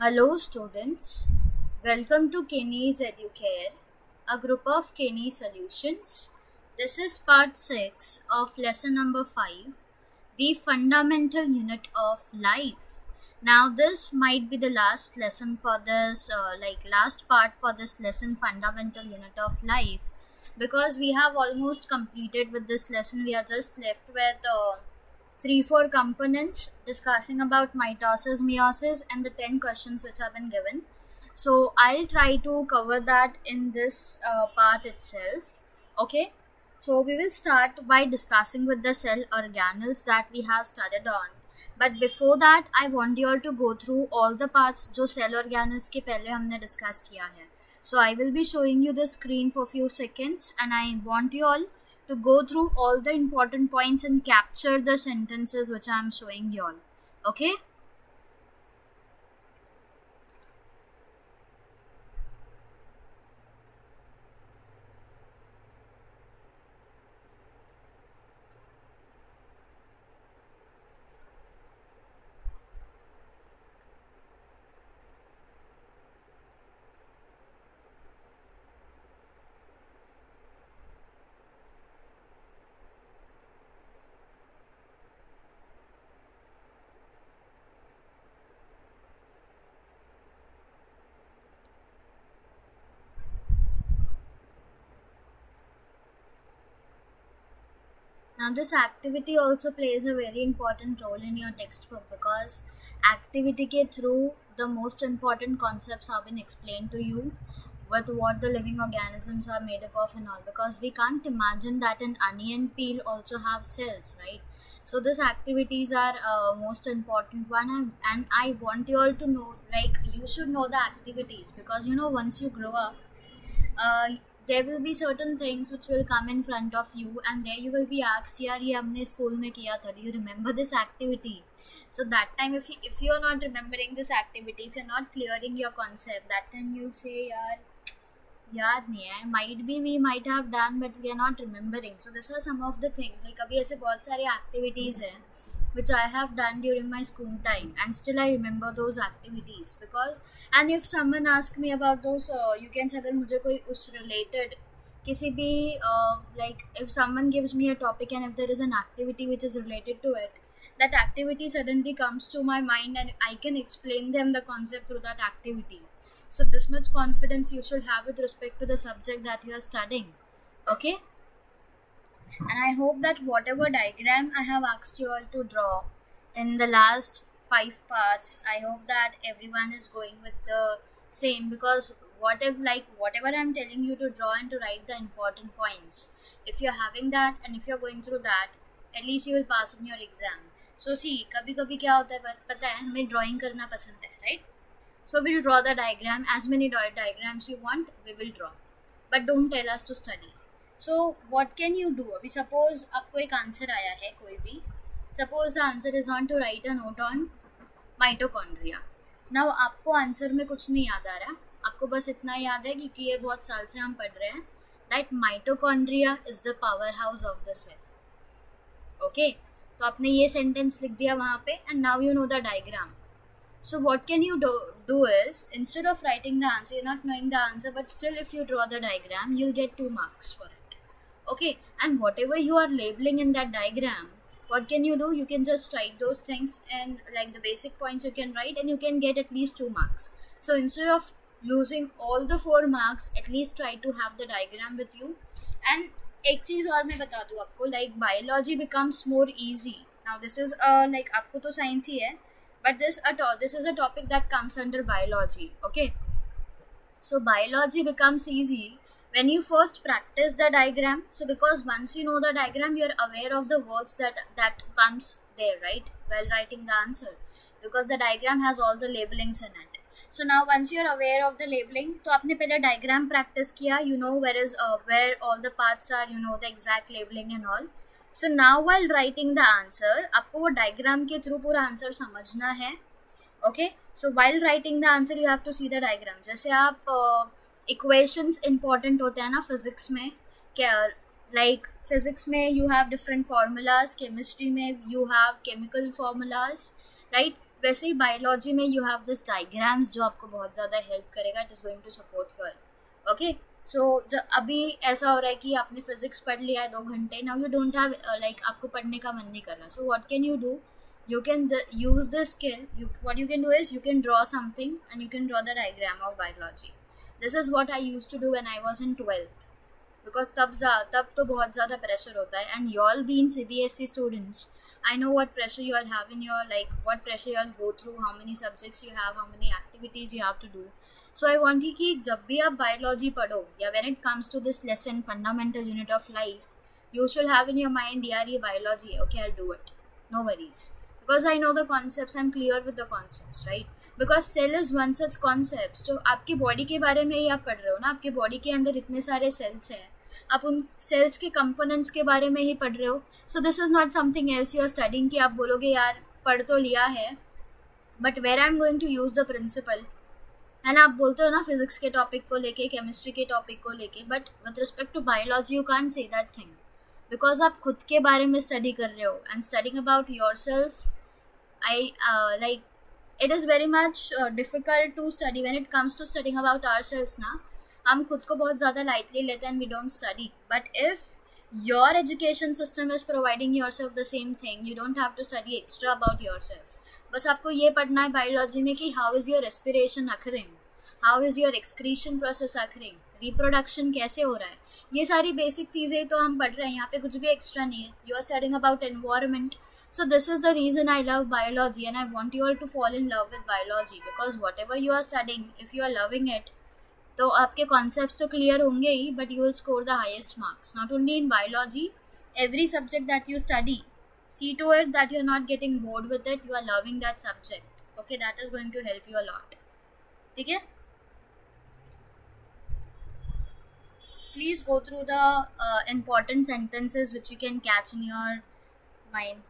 Hello students, welcome to Kenny's Educare, a group of Kenny solutions. This is part 6 of lesson number 5, the fundamental unit of life. Now this might be the last lesson for this, uh, like last part for this lesson fundamental unit of life because we have almost completed with this lesson. We are just left with uh, three four components discussing about mitosis meiosis and the 10 questions which have been given so i'll try to cover that in this uh, part itself okay so we will start by discussing with the cell organelles that we have studied on but before that i want you all to go through all the parts jo cell organelles ke pehle humne discuss kiya hai so i will be showing you the screen for few seconds and i want you all to go through all the important points and capture the sentences which I am showing y'all. Okay? Now, this activity also plays a very important role in your textbook because activity ke through the most important concepts have been explained to you with what the living organisms are made up of and all because we can't imagine that an onion peel also have cells right so these activities are uh, most important one and, and i want you all to know like you should know the activities because you know once you grow up uh, there will be certain things which will come in front of you and there you will be आक्स यार ये हमने school में किया था you remember this activity so that time if you if you are not remembering this activity if you're not clearing your concept that time you'll say yaar याद नहीं है might be we might have done but we are not remembering so this are some of the thing like अभी ऐसे बहुत सारे activities हैं which I have done during my school time, and still I remember those activities because. And if someone asks me about those, uh, you can say अगर मुझे कोई उस related किसी भी uh, like if someone gives me a topic and if there is an activity which is related to it, that activity suddenly comes to my mind and I can explain them the concept through that activity. So this much confidence you should have with respect to the subject that you are studying. Okay and I hope that whatever diagram I have asked you all to draw in the last five parts, I hope that everyone is going with the same because whatever like whatever I'm telling you to draw and to write the important points, if you're having that and if you're going through that, at least you will pass in your exam. So see, कभी कभी क्या होता है पता है हमें drawing करना पसंद है right? So we'll draw the diagram as many diagrams you want we will draw, but don't tell us to study. So what can you do अभी सपोज आपको एक आंसर आया है कोई भी suppose the answer is on to write a note on mitochondria ना आपको answer में कुछ नहीं याद आ रहा आपको बस इतना याद है क्योंकि ये बहुत साल से हम पढ़ रहे हैं that mitochondria is the powerhouse of the cell okay तो आपने ये सेंटेंस लिख दिया वहाँ पे and now you know the diagram so what can you do is instead of writing the answer you not knowing the answer but still if you draw the diagram diagram get two marks for okay and whatever you are labeling in that diagram what can you do you can just write those things and like the basic points you can write and you can get at least two marks so instead of losing all the four marks at least try to have the diagram with you and एक चीज़ और मैं बता दूँ आपको like biology becomes more easy now this is like आपको तो science ही है but this this is a topic that comes under biology okay so biology becomes easy when you first practice the diagram so because once you know the diagram you are aware of the words that that comes there right while writing the answer because the diagram has all the labelings in it so now once you are aware of the labeling to aapne pehle diagram practice kiya you know where is uh, where all the parts are you know the exact labeling and all so now while writing the answer आपको वो diagram के through पूरा answer समझना है okay so while writing the answer you have to see the diagram जैसे आप uh, equations important होते हैं ना फिज़िक्स में क्या लाइक फिज़िक्स में you have different formulas chemistry में you have chemical formulas right वैसे ही बायोलॉजी में यू हैव दिस डाइग्राम्स जो आपको बहुत ज़्यादा हेल्प करेगा it is going to support your okay so जब अभी ऐसा हो रहा है कि आपने फिजिक्स पढ़ लिया है दो घंटे now you don't have like आपको पढ़ने का मन नहीं कर रहा so what can you do you can use this skill what you can do is you can draw something and you can draw the diagram of biology this is what I use to do and I was in twelfth because तब जा तब तो बहुत ज़्यादा pressure होता है and you all been C B S C students I know what pressure you are have in your like what pressure you are go through how many subjects you have how many activities you have to do so I want ही कि जब भी आप biology पढ़ो या when it comes to this lesson fundamental unit of life you should have in your mind D R ये biology okay I do it no worries because I know the concept I am clear with the concept right because cell is one such concept जो आपकी body के बारे में ही आप पढ़ रहे हो ना आपके बॉडी के अंदर इतने सारे सेल्स हैं आप उन सेल्स के कंपोनेंट्स के बारे में ही पढ़ रहे हो so this is not something else you are studying कि आप बोलोगे यार पढ़ तो लिया है but where I am going to use the principle है ना आप बोलते हो ना फिजिक्स के टॉपिक को लेके केमिस्ट्री के टॉपिक को लेके but with respect to biology you can say that thing because आप खुद के बारे में स्टडी कर रहे हो and studying about yourself I like it is very much difficult to study when it comes to studying about ourself ना हम खुद को बहुत ज़्यादा लाइटली लेते हैं we don't study but if your education system is providing yourself the same thing you don't have to study extra about yourself बस आपको ये पढ़ना है बायोलॉजी में कि how is your respiration occurring how is your excretion process occurring reproduction कैसे हो रहा है ये सारी बेसिक चीज़ें तो हम पढ़ रहे हैं यहाँ पे कुछ भी एक्स्ट्रा नहीं है you are studying about environment so this is the reason i love biology and i want you all to fall in love with biology because whatever you are studying if you are loving it तो आपके concepts तो clear होंगे ही but you will score the highest marks not only in biology every subject that you study see to it that you're not getting bored with it you are loving that subject okay that is going to help you a lot ठीक है please go through the uh, important sentences which you can catch in your mind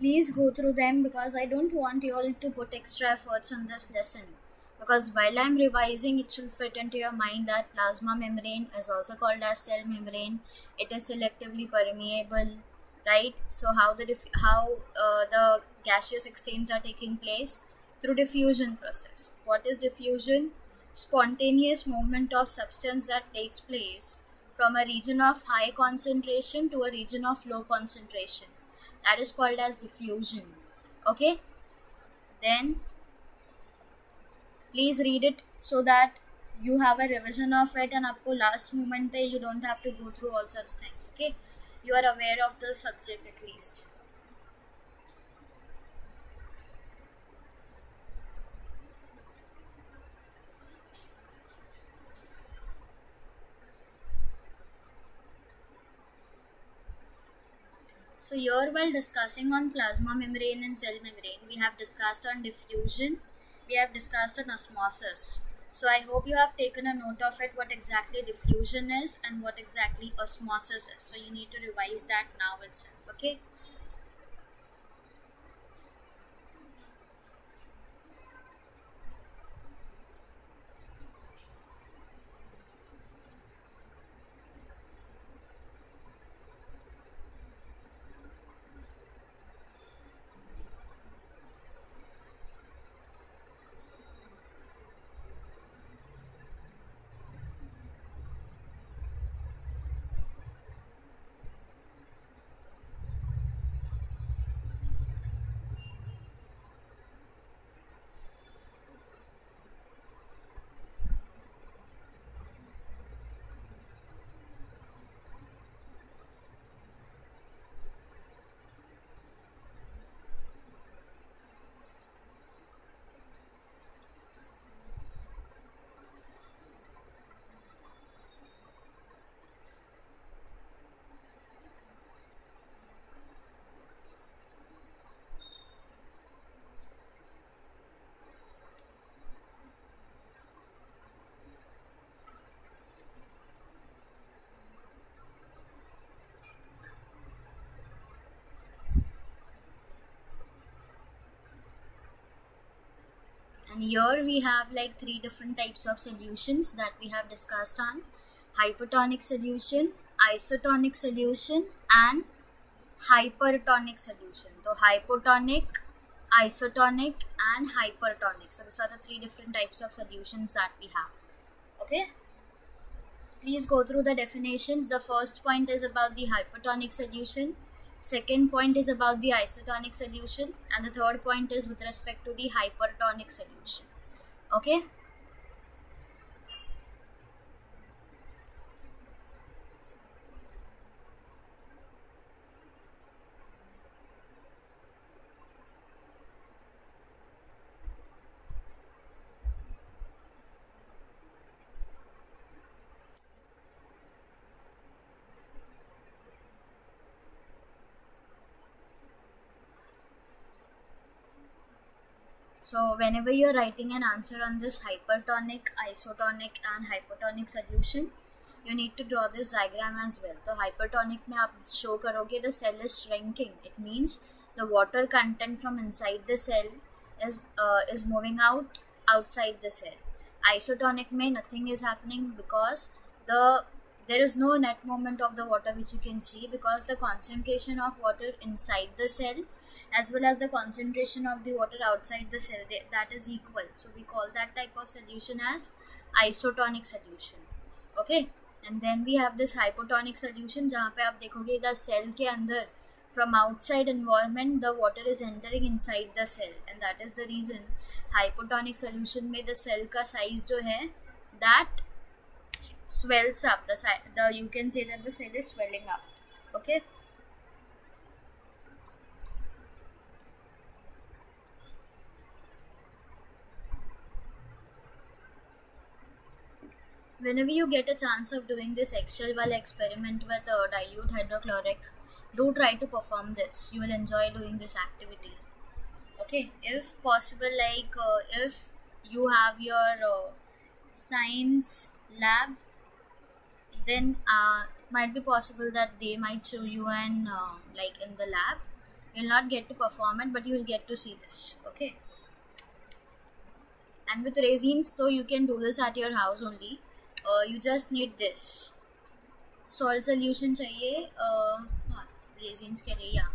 please go through them because I don't want you all to put extra efforts on this lesson. Because while I'm revising, it should fit into your mind that plasma membrane is also called as cell membrane. It is selectively permeable, right? So how the how uh, the gaseous exchange are taking place through diffusion process. What is diffusion? Spontaneous movement of substance that takes place from a region of high concentration to a region of low concentration that is called as diffusion okay then please read it so that you have a revision of it and आपको last moment पे you don't have to go through all such things okay you are aware of the subject at least So here while discussing on plasma membrane and cell membrane, we have discussed on diffusion, we have discussed on osmosis. So I hope you have taken a note of it what exactly diffusion is and what exactly osmosis is. So you need to revise that now itself, okay? and here we have like three different types of solutions that we have discussed on hypertonic solution isotonic solution and hypertonic solution so hypotonic isotonic and hypertonic so these are the three different types of solutions that we have okay please go through the definitions the first point is about the hypertonic solution second point is about the isotonic solution and the third point is with respect to the hypertonic solution okay So whenever you're writing an answer on this hypertonic, isotonic and hypotonic solution, you need to draw this diagram as well. So hypertonic mein aap show karoge the cell is shrinking. It means the water content from inside the cell is uh, is moving out outside the cell. Isotonic may nothing is happening because the there is no net movement of the water which you can see because the concentration of water inside the cell as well as the concentration of the water outside the cell they, that is equal so we call that type of solution as isotonic solution okay and then we have this hypotonic solution jahan pe aap dekhoge the cell ke andar from outside environment the water is entering inside the cell and that is the reason hypotonic solution mein the cell ka size jo hai that swells up the the you can say that the cell is swelling up okay whenever you get a chance of doing this Excel while experiment with a uh, dilute hydrochloric, do try to perform this. You will enjoy doing this activity. Okay, if possible, like uh, if you have your uh, science lab, then uh, might be possible that they might show you and uh, like in the lab. You'll not get to perform it, but you will get to see this. Okay. And with resins, though, you can do this at your house only you just need this salt solution चाहिए हाँ resins के लिए या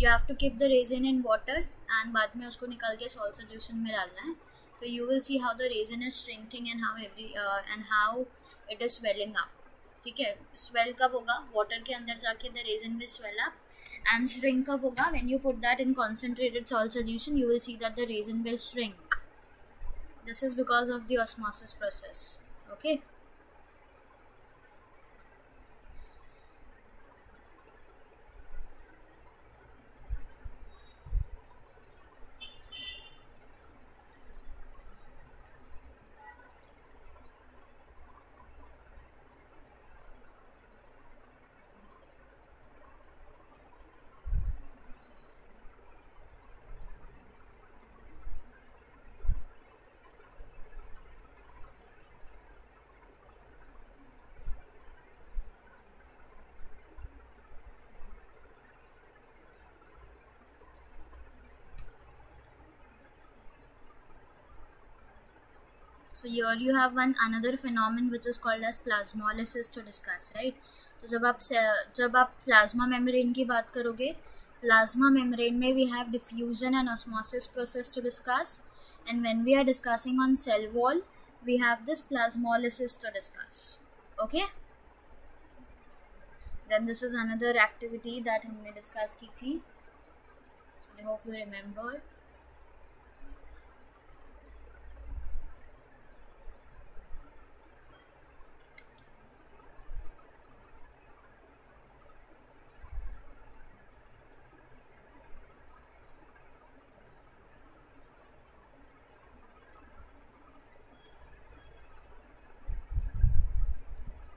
you have to keep the raisin in water and बाद में उसको निकाल के सॉल्ट सोल्यूशन में डालना है तो you will see how the raisin is shrinking and how every and how it is swelling up ठीक है स्वेल कब होगा वाटर के अंदर जाके the raisin will swell up and shrink up hoga when you put that in concentrated salt solution you will see that the resin will shrink this is because of the osmosis process okay so here you have one another phenomenon which is called as plasmolysis to discuss right तो जब आप जब आप plasma membrane की बात करोगे plasma membrane में we have diffusion and osmosis process to discuss and when we are discussing on cell wall we have this plasmolysis to discuss okay then this is another activity that हमने discuss की थी so I hope you remember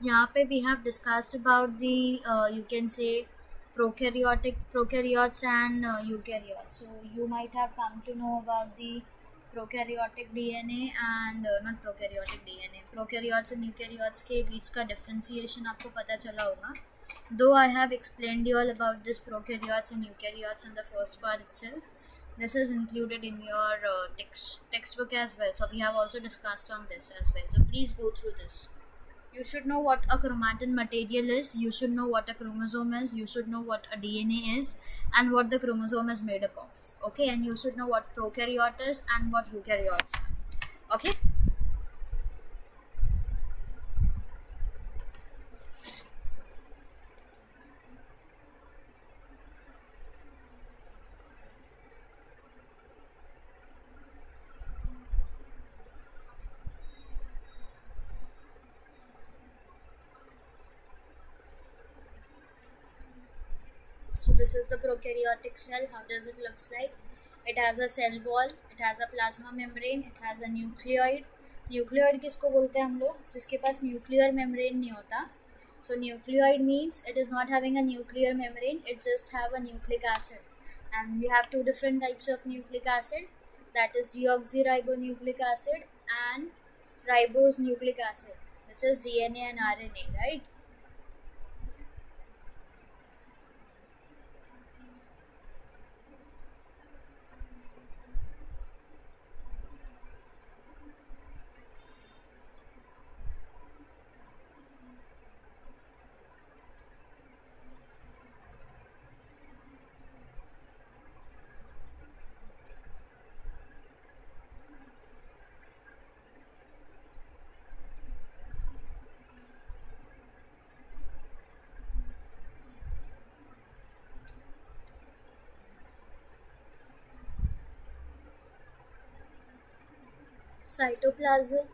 यहाँ पे we have discussed about the you can say prokaryotic prokaryotes and eukaryotes so you might have come to know about the prokaryotic DNA and not prokaryotic DNA prokaryotes and eukaryotes के बीच का differentiation आपको पता चला होगा though I have explain you all about this prokaryotes and eukaryotes in the first part itself this is included in your text textbook as well so we have also discussed on this as well so please go through this you should know what a chromatin material is you should know what a chromosome is you should know what a dna is and what the chromosome is made up of okay and you should know what prokaryote is and what eukaryotes are okay this is the prokaryotic cell how does it looks like it has a cell wall it has a plasma membrane it has a nucleoid nucleoid किसको बोलते हैं हम लोग जिसके पास nuclear membrane नहीं होता so nucleoid means it is not having a nuclear membrane it just have a nucleic acid and we have two different types of nucleic acid that is deoxyribonucleic acid and ribose nucleic acid which is D N A and R N A right cytoplasm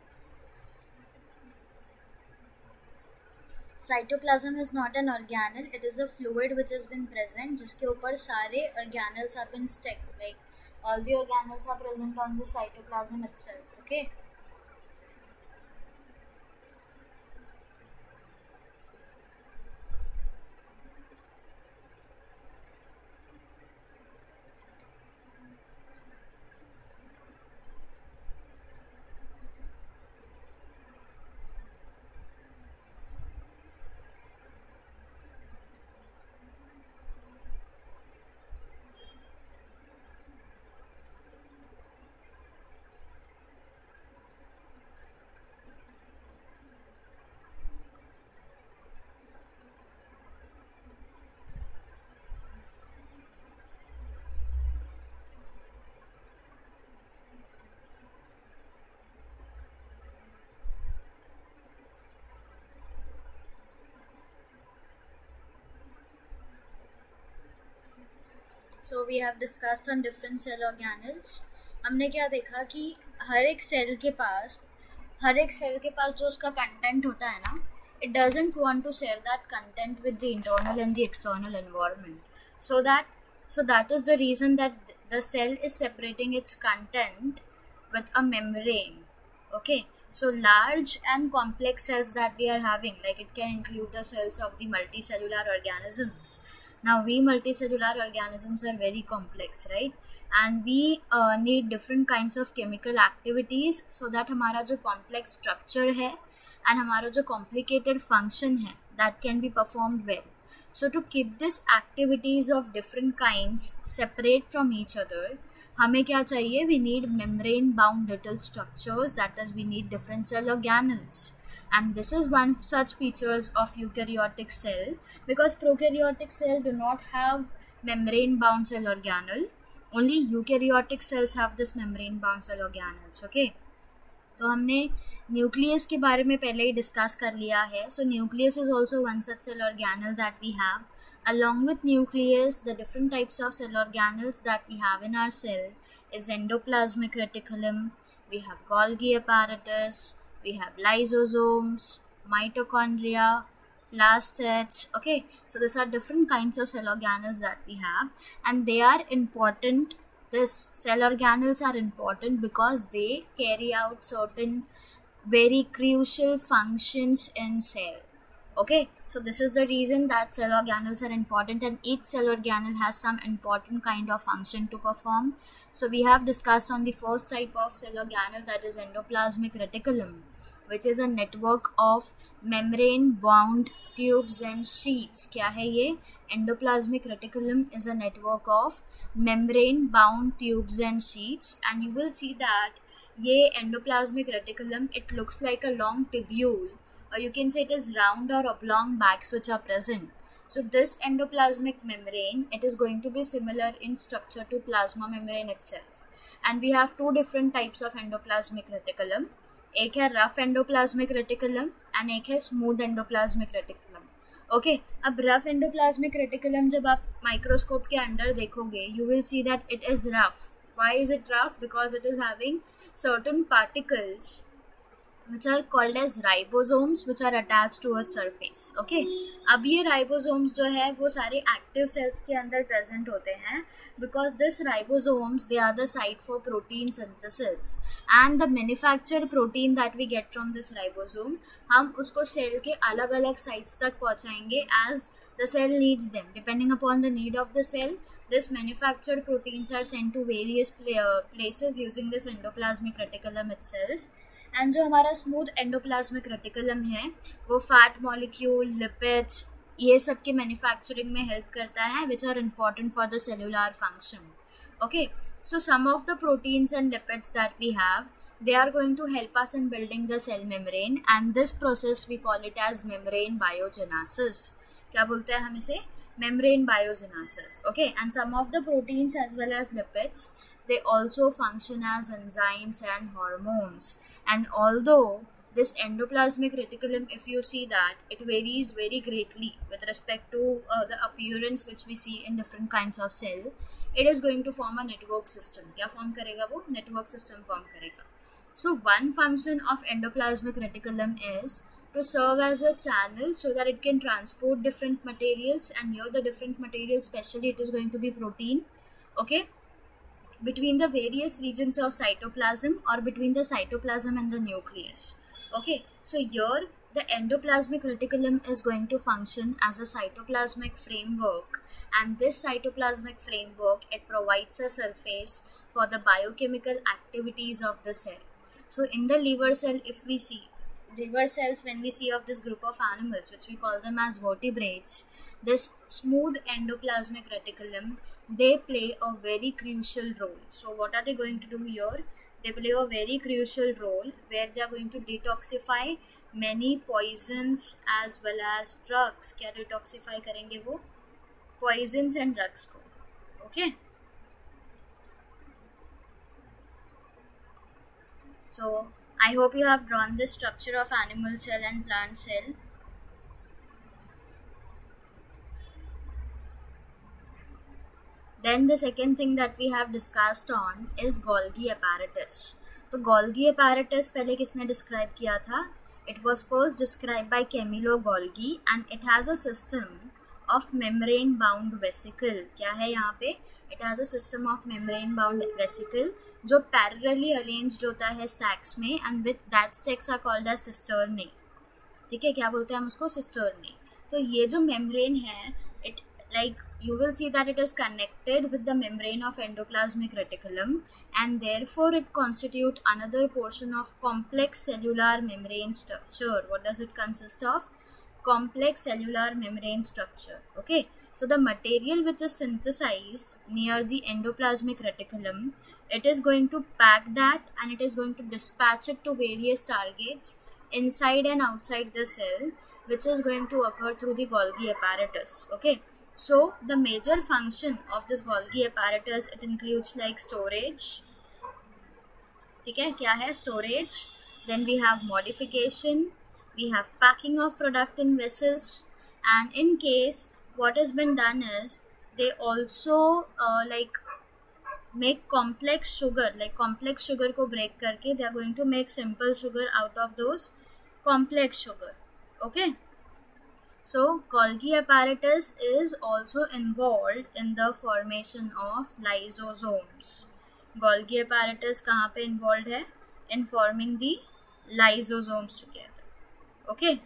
cytoplasm is not an organelle it is a fluid which has been present jiske upar sare organelles have been stacked like all the organelles are present on the cytoplasm itself okay so we have discussed on different cell organelles हमने क्या देखा कि हर एक cell के पास हर एक cell के पास जो उसका कंटेंट होता है ना it doesn't want to share that content with the internal and the external environment so that so that is the reason that the cell is separating its content with a membrane okay so large and complex cells that we are having like it can include the cells of the multicellular organisms Now, we multicellular organisms are very complex, right? And we uh, need different kinds of chemical activities so that hamara jo complex structure hai and hamara jo complicated function hai that can be performed well. So to keep this activities of different kinds separate from each other, हमें क्या चाहिए we need membrane bound little structures that is we need different cell organelles and this is one such features of eukaryotic cell because prokaryotic cell do not have membrane bound cell organelle only eukaryotic cells have this membrane bound cell organelles okay तो हमने nucleus के बारे में पहले ही discuss कर लिया है so nucleus is also one such cell organelle that we have along with nucleus the different types of cell organelles that we have in our cell is endoplasmic reticulum we have golgi apparatus we have lysosomes mitochondria plastids okay so these are different kinds of cell organelles that we have and they are important this cell organelles are important because they carry out certain very crucial functions in cell okay so this is the reason that cell organelles are important and each cell organelle has some important kind of function to perform so we have discussed on the first type of cell organelle that is endoplasmic reticulum which is a network of membrane bound tubes and sheets क्या है ये endoplasmic reticulum is a network of membrane bound tubes and sheets and you will see that ये endoplasmic reticulum it looks like a long tubule or you can say it is round or oblong bags which are present so this endoplasmic membrane it is going to be similar in structure to plasma membrane itself and we have two different types of endoplasmic reticulum एक है rough endoplasmic reticulum and एक है smooth endoplasmic reticulum okay अब rough endoplasmic reticulum जब आप microscope के under देखोगे you will see that it is rough why is it rough because it is having certain particles which are called as ribosomes which are attached to its surface okay अब ये ribosomes जो है वो सारे active cells के अंदर present होते हैं because this ribosomes they are the site for protein synthesis and the manufactured protein that we get from this ribosome हम उसको cell के अलग अलग sites तक पहुँचाएंगे as the cell needs them depending upon the need of the cell this manufactured proteins are sent to various places using this endoplasmic reticulum itself and जो हमारा smooth endoplasmic reticulum है वो fat molecule lipids ये सब के manufacturing में help करता है which are important for the cellular function okay so some of the proteins and lipids that we have they are going to help us in building the cell membrane and this process we call it as membrane biogenesis क्या बोलते हैं हम इसे membrane biogenesis okay and some of the proteins as well as lipids they also function as enzymes and hormones. And although this endoplasmic reticulum, if you see that, it varies very greatly with respect to uh, the appearance which we see in different kinds of cell. It is going to form a network system. Kya form karega wo? Network system form karega. So one function of endoplasmic reticulum is to serve as a channel so that it can transport different materials and here the different materials especially it is going to be protein okay between the various regions of cytoplasm or between the cytoplasm and the nucleus. Okay, so here the endoplasmic reticulum is going to function as a cytoplasmic framework and this cytoplasmic framework it provides a surface for the biochemical activities of the cell. So in the liver cell if we see liver cells when we see of this group of animals which we call them as vertebrates this smooth endoplasmic reticulum they play a very crucial role. So, what are they going to do here? They play a very crucial role where they are going to detoxify many poisons as well as drugs. क्या detoxify करेंगे वो poisons and drugs को okay? So, I hope you have drawn the structure of animal cell and plant cell. Then the second thing that we have discussed on is Golgi apparatus. तो Golgi apparatus पहले किसने describe किया था It was first described by Camillo Golgi and it has a system of membrane bound vesicle. क्या है यहाँ पे It has a system of membrane bound vesicle जो parallelly arranged होता है stacks में and with that stacks are called as cisternae. ठीक है क्या बोलते हैं हम उसको cisternae. तो ये जो membrane है it like you will see that it is connected with the membrane of endoplasmic reticulum and therefore it constitute another portion of complex cellular membrane structure what does it consist of complex cellular membrane structure okay so the material which is synthesized near the endoplasmic reticulum it is going to pack that and it is going to dispatch it to various targets inside and outside the cell which is going to occur through the Golgi apparatus okay So the major function of this Golgi apparatus it includes like storage. ठीक है क्या है storage? Then we have modification, we have packing of product in vessels, and in case what has been done is they also uh, like make complex sugar like complex sugar ko break karke they are going to make simple sugar out of those complex sugar okay So Golgi apparatus is also involved in the formation of lysosomes. Golgi apparatus कहाँ पे involved है? In forming the lysosomes together. Okay.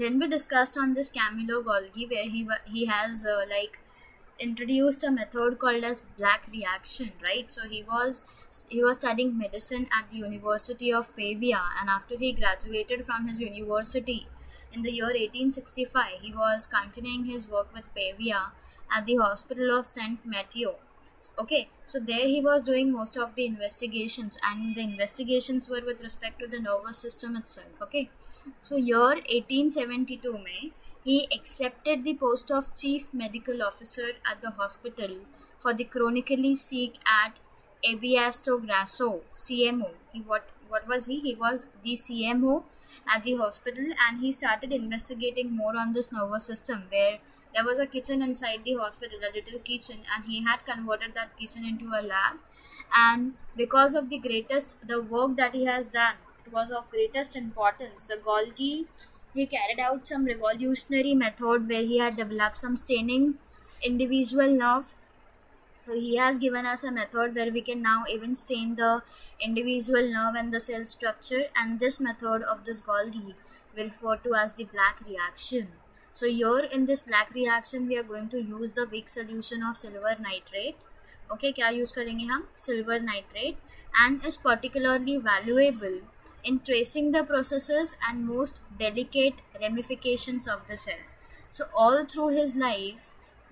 then we discussed on this Camillo Golgi where he he has uh, like introduced a method called as black reaction right so he was he was studying medicine at the university of pavia and after he graduated from his university in the year 1865 he was continuing his work with pavia at the hospital of st matteo okay so there he was doing most of the investigations and the investigations were with respect to the nervous system itself okay so year 1872 may he accepted the post of chief medical officer at the hospital for the chronically sick at Eviasto Grasso CMO he what what was he he was the CMO at the hospital and he started investigating more on this nervous system where there was a kitchen inside the hospital, a little kitchen, and he had converted that kitchen into a lab. And because of the greatest, the work that he has done it was of greatest importance. The Golgi, he carried out some revolutionary method where he had developed some staining individual nerve. So he has given us a method where we can now even stain the individual nerve and the cell structure and this method of this Golgi we refer to as the black reaction. So here in this black reaction we are going to use the weak solution of silver nitrate. Okay, क्या use करेंगे हम silver nitrate and is particularly valuable in tracing the processes and most delicate ramifications of the cell. So all through his life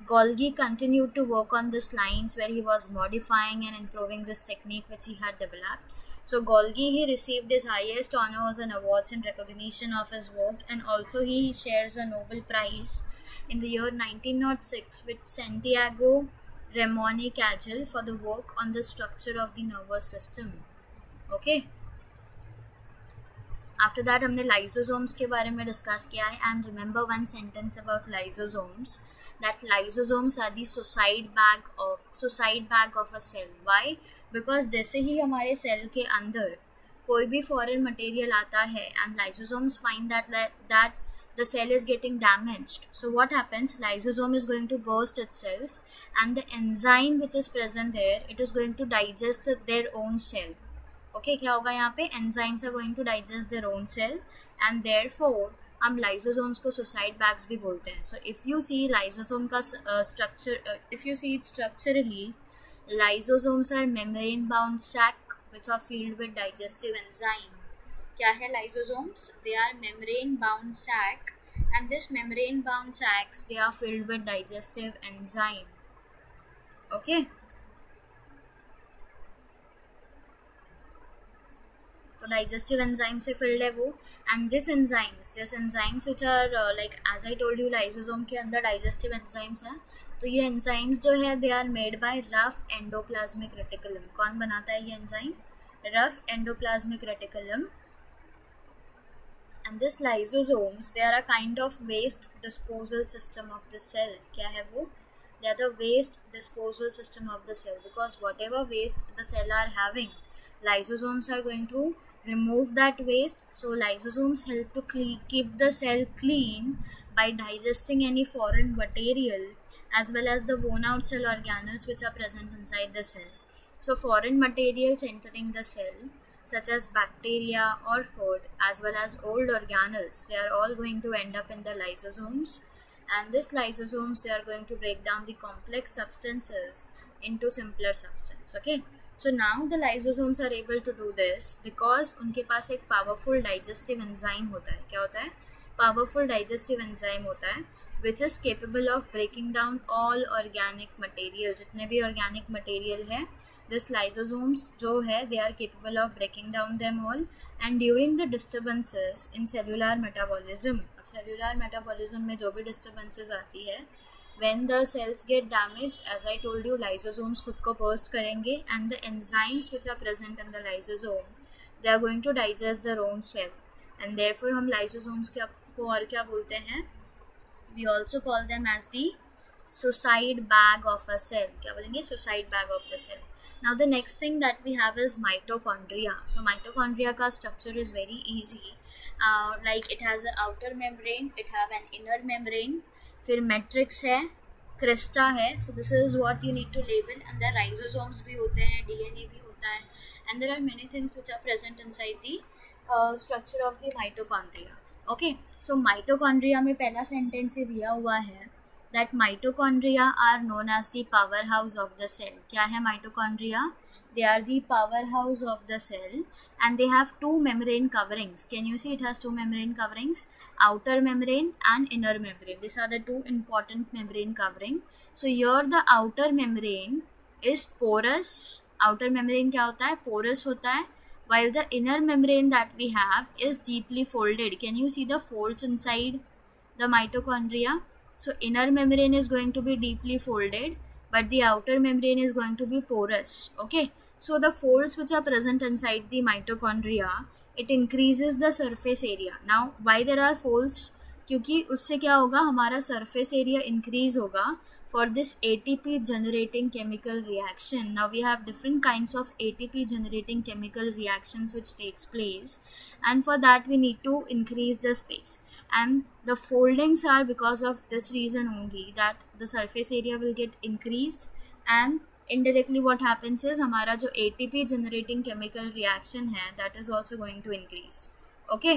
Golgi continued to work on these lines where he was modifying and improving this technique which he had developed. So Golgi he received his highest honors and awards in recognition of his work and also he shares a Nobel Prize in the year 1906 with Santiago Ramon Cajal for the work on the structure of the nervous system. Okay. After that हमने lysosomes के बारे में discuss किया है and remember one sentence about lysosomes that lysosomes are the suicide bag of suicide bag of a cell why because जैसे ही हमारे cell के अंदर कोई भी फॉरन मटेरियल आता है and lysosomes find that that the cell is getting damaged so what happens lysosome is going to burst itself and the enzyme which is present there it is going to digest their own self okay okay, क्या होगा यहाँ पे enzymes are going to digest their own cell and therefore हम lysosomes को suicide bags भी बोलते हैं so if you see lysosome का structure if you see it structurally lysosomes are membrane bound sac which are filled with digestive enzyme क्या है lysosomes they are membrane bound sac and this membrane bound sacs they are filled with digestive enzyme okay digestive enzyme से filled है वो and this enzymes this enzymes which are like as I told you lysosome के अंदर digestive enzymes हैं तो ये enzymes जो है they are made by rough endoplasmic reticulum कौन बनाता है ये enzyme rough endoplasmic reticulum and this lysosomes they are a kind of waste disposal system of the cell क्या है वो they are the waste disposal system of the cell because whatever waste the cell are having lysosomes are going to remove that waste so lysosomes help to keep the cell clean by digesting any foreign material as well as the worn out cell organelles which are present inside the cell so foreign materials entering the cell such as bacteria or food as well as old organelles they are all going to end up in the lysosomes and this lysosomes they are going to break down the complex substances into simpler substance okay so now the lysosomes are able to do this because उनके पास एक powerful digestive enzyme होता है क्या होता है powerful digestive enzyme होता है which is capable of breaking down all organic material जितने भी ऑर्गेनिक मटेरियल है दिस लाइजोजोम्स जो है they are capable of breaking down them all and during the disturbances in cellular metabolism cellular metabolism में जो भी डिस्टर्बेंसेज आती है when the cells get damaged as i told you lysosomes khud ko burst karenge and the enzymes which are present in the lysosome they are going to digest their own cell and therefore hum lysosomes kya, ko aur kya bolte hain we also call them as the suicide bag of a cell kya bolenge suicide bag of the cell now the next thing that we have is mitochondria so mitochondria ka structure is very easy uh, like it has an outer membrane it have an inner membrane फिर matrix है crista है so this is what you need to label अंदर ribosomes भी होते हैं DNA भी होता है and there are many things which are present side the structure of the mitochondria okay so mitochondria में पहला सेंटेंस ये दिया हुआ है that mitochondria are known as the power house of the cell क्या है mitochondria They are the powerhouse of the cell and they have two membrane coverings. Can you see it has two membrane coverings? Outer membrane and inner membrane. These are the two important membrane covering. So here the outer membrane is porous. Outer membrane क्या होता है? Porous होता है. While the inner membrane that we have is deeply folded. Can you see the folds inside the mitochondria? So inner membrane is going to be deeply folded but the outer membrane is going to be porous. Okay. So the folds which are present inside the mitochondria, it increases the surface area. Now why there are folds? क्योंकि उससे क्या होगा हमारा surface area increase होगा for this ATP generating chemical reaction. Now we have different kinds of ATP generating chemical reactions which takes place and for that we need to increase the space and the foldings are because of this reason only that the surface area will get increased and indirectly what happens is हमारा जो ATP generating chemical reaction है that is also going to increase okay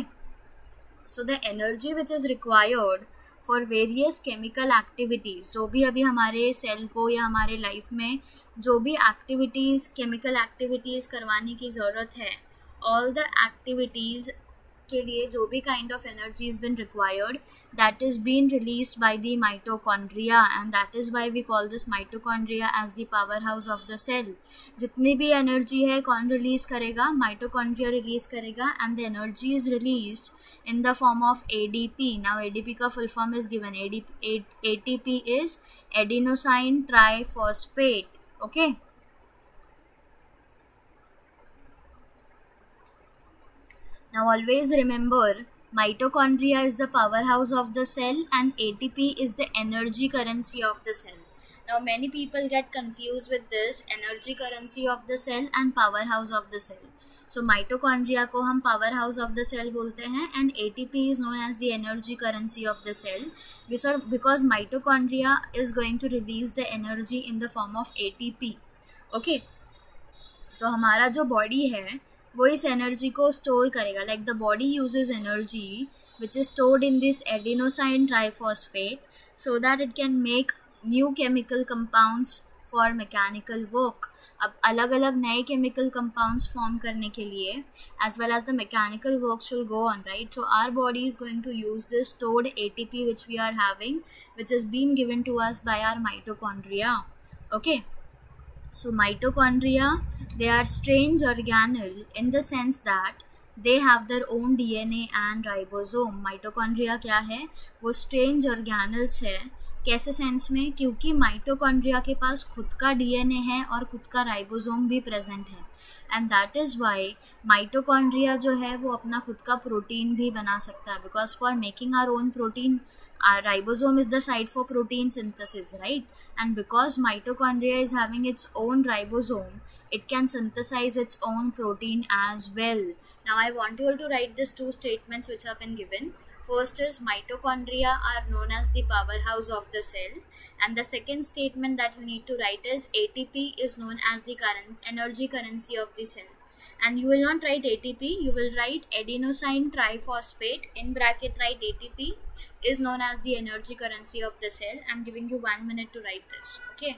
so the energy which is required for various chemical activities जो भी अभी हमारे cell को या हमारे लाइफ में जो भी एक्टिविटीज़ केमिकल एक्टिविटीज़ करवाने की ज़रूरत है ऑल द एक्टिविटीज़ के लिए जो भी kind of energy is been required that is been release by the mitochondria and that is why we call this mitochondria as the power house of the cell जितनी भी energy है कौन release करेगा mitochondria release करेगा and the energy is release in the form of A D P now A D P का full form is given A D A T P is adenosine triphosphate okay okay? Now always remember mitochondria is the powerhouse of the cell and ATP is the energy currency of the cell. Now many people get confused with this energy currency of the cell and powerhouse of the cell. So mitochondria को हम powerhouse of the cell बोलते हैं and ATP is known as the energy currency of the cell because mitochondria is going to release the energy in the form of ATP. Okay, तो हमारा जो body है वो इस एनर्जी को store करेगा like the body uses energy which is stored in this adenosine triphosphate so that it can make new chemical compounds for mechanical work अब अलग अलग नए केमिकल कंपाउंड्स फॉर्म करने के लिए as well as the mechanical work should go on right so our body is going to use this stored A T P which we are having which is been given to us by our mitochondria okay So mitochondria, they are strange organelle in the sense that they have their own dna and ribosome mitochondria kya hai wo strange organelles hai कैसे sense में क्योंकि mitochondria के पास खुद का DNA है और खुद का राइबोसोम भी प्रेजेंट है and that is why mitochondria जो है वो अपना खुद का प्रोटीन भी बना सकता है because for making our own protein ribosome is the side for protein synthesis right and because mitochondria is having its own ribosome it can synthesize its own protein as well now I want you'll to write this two statements which have been given First is mitochondria are known as the powerhouse of the cell. And the second statement that you need to write is ATP is known as the current energy currency of the cell. And you will not write ATP, you will write adenosine triphosphate in bracket write ATP is known as the energy currency of the cell. I'm giving you one minute to write this. Okay.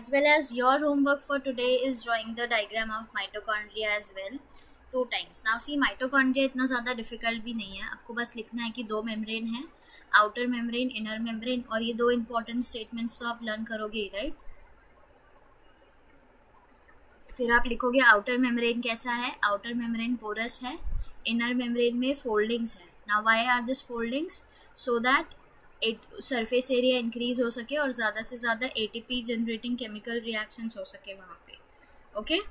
as well as your homework for today is drawing the diagram of mitochondria as well two times now see mitochondria इतना ज़्यादा difficult भी नहीं है आपको बस लिखना है कि दो membrane है आउटर membrane इनर membrane और ये दो important statements तो आप लर्न करोगे ही राइट फिर आप लिखोगे आउटर मेम्ब्रेन कैसा है आउटर मेम्ब्रेन पोरस है इनर मेम्ब्रेन में फोल्डिंग्स है now why are this foldings so that surface area increase हो सके और ज़्यादा से ज़्यादा ए जनरेटिंग केमिकल रिएक्शन हो सके वहाँ पे ओके okay?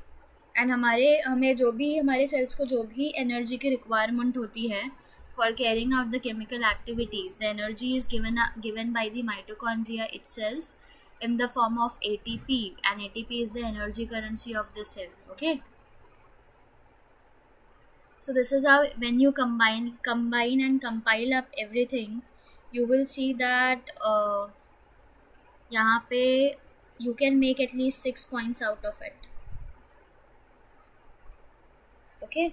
एंड हमारे हमें जो भी हमारे सेल्स को जो भी एनर्जी की रिक्वायरमेंट होती है for carrying out the chemical activities the energy is given given by the mitochondria it's in the form of A and A is the energy currency of the cell okay so this is how when you combine combine and compile up everything you will see that यहाँ पे you can make at least six points out of it okay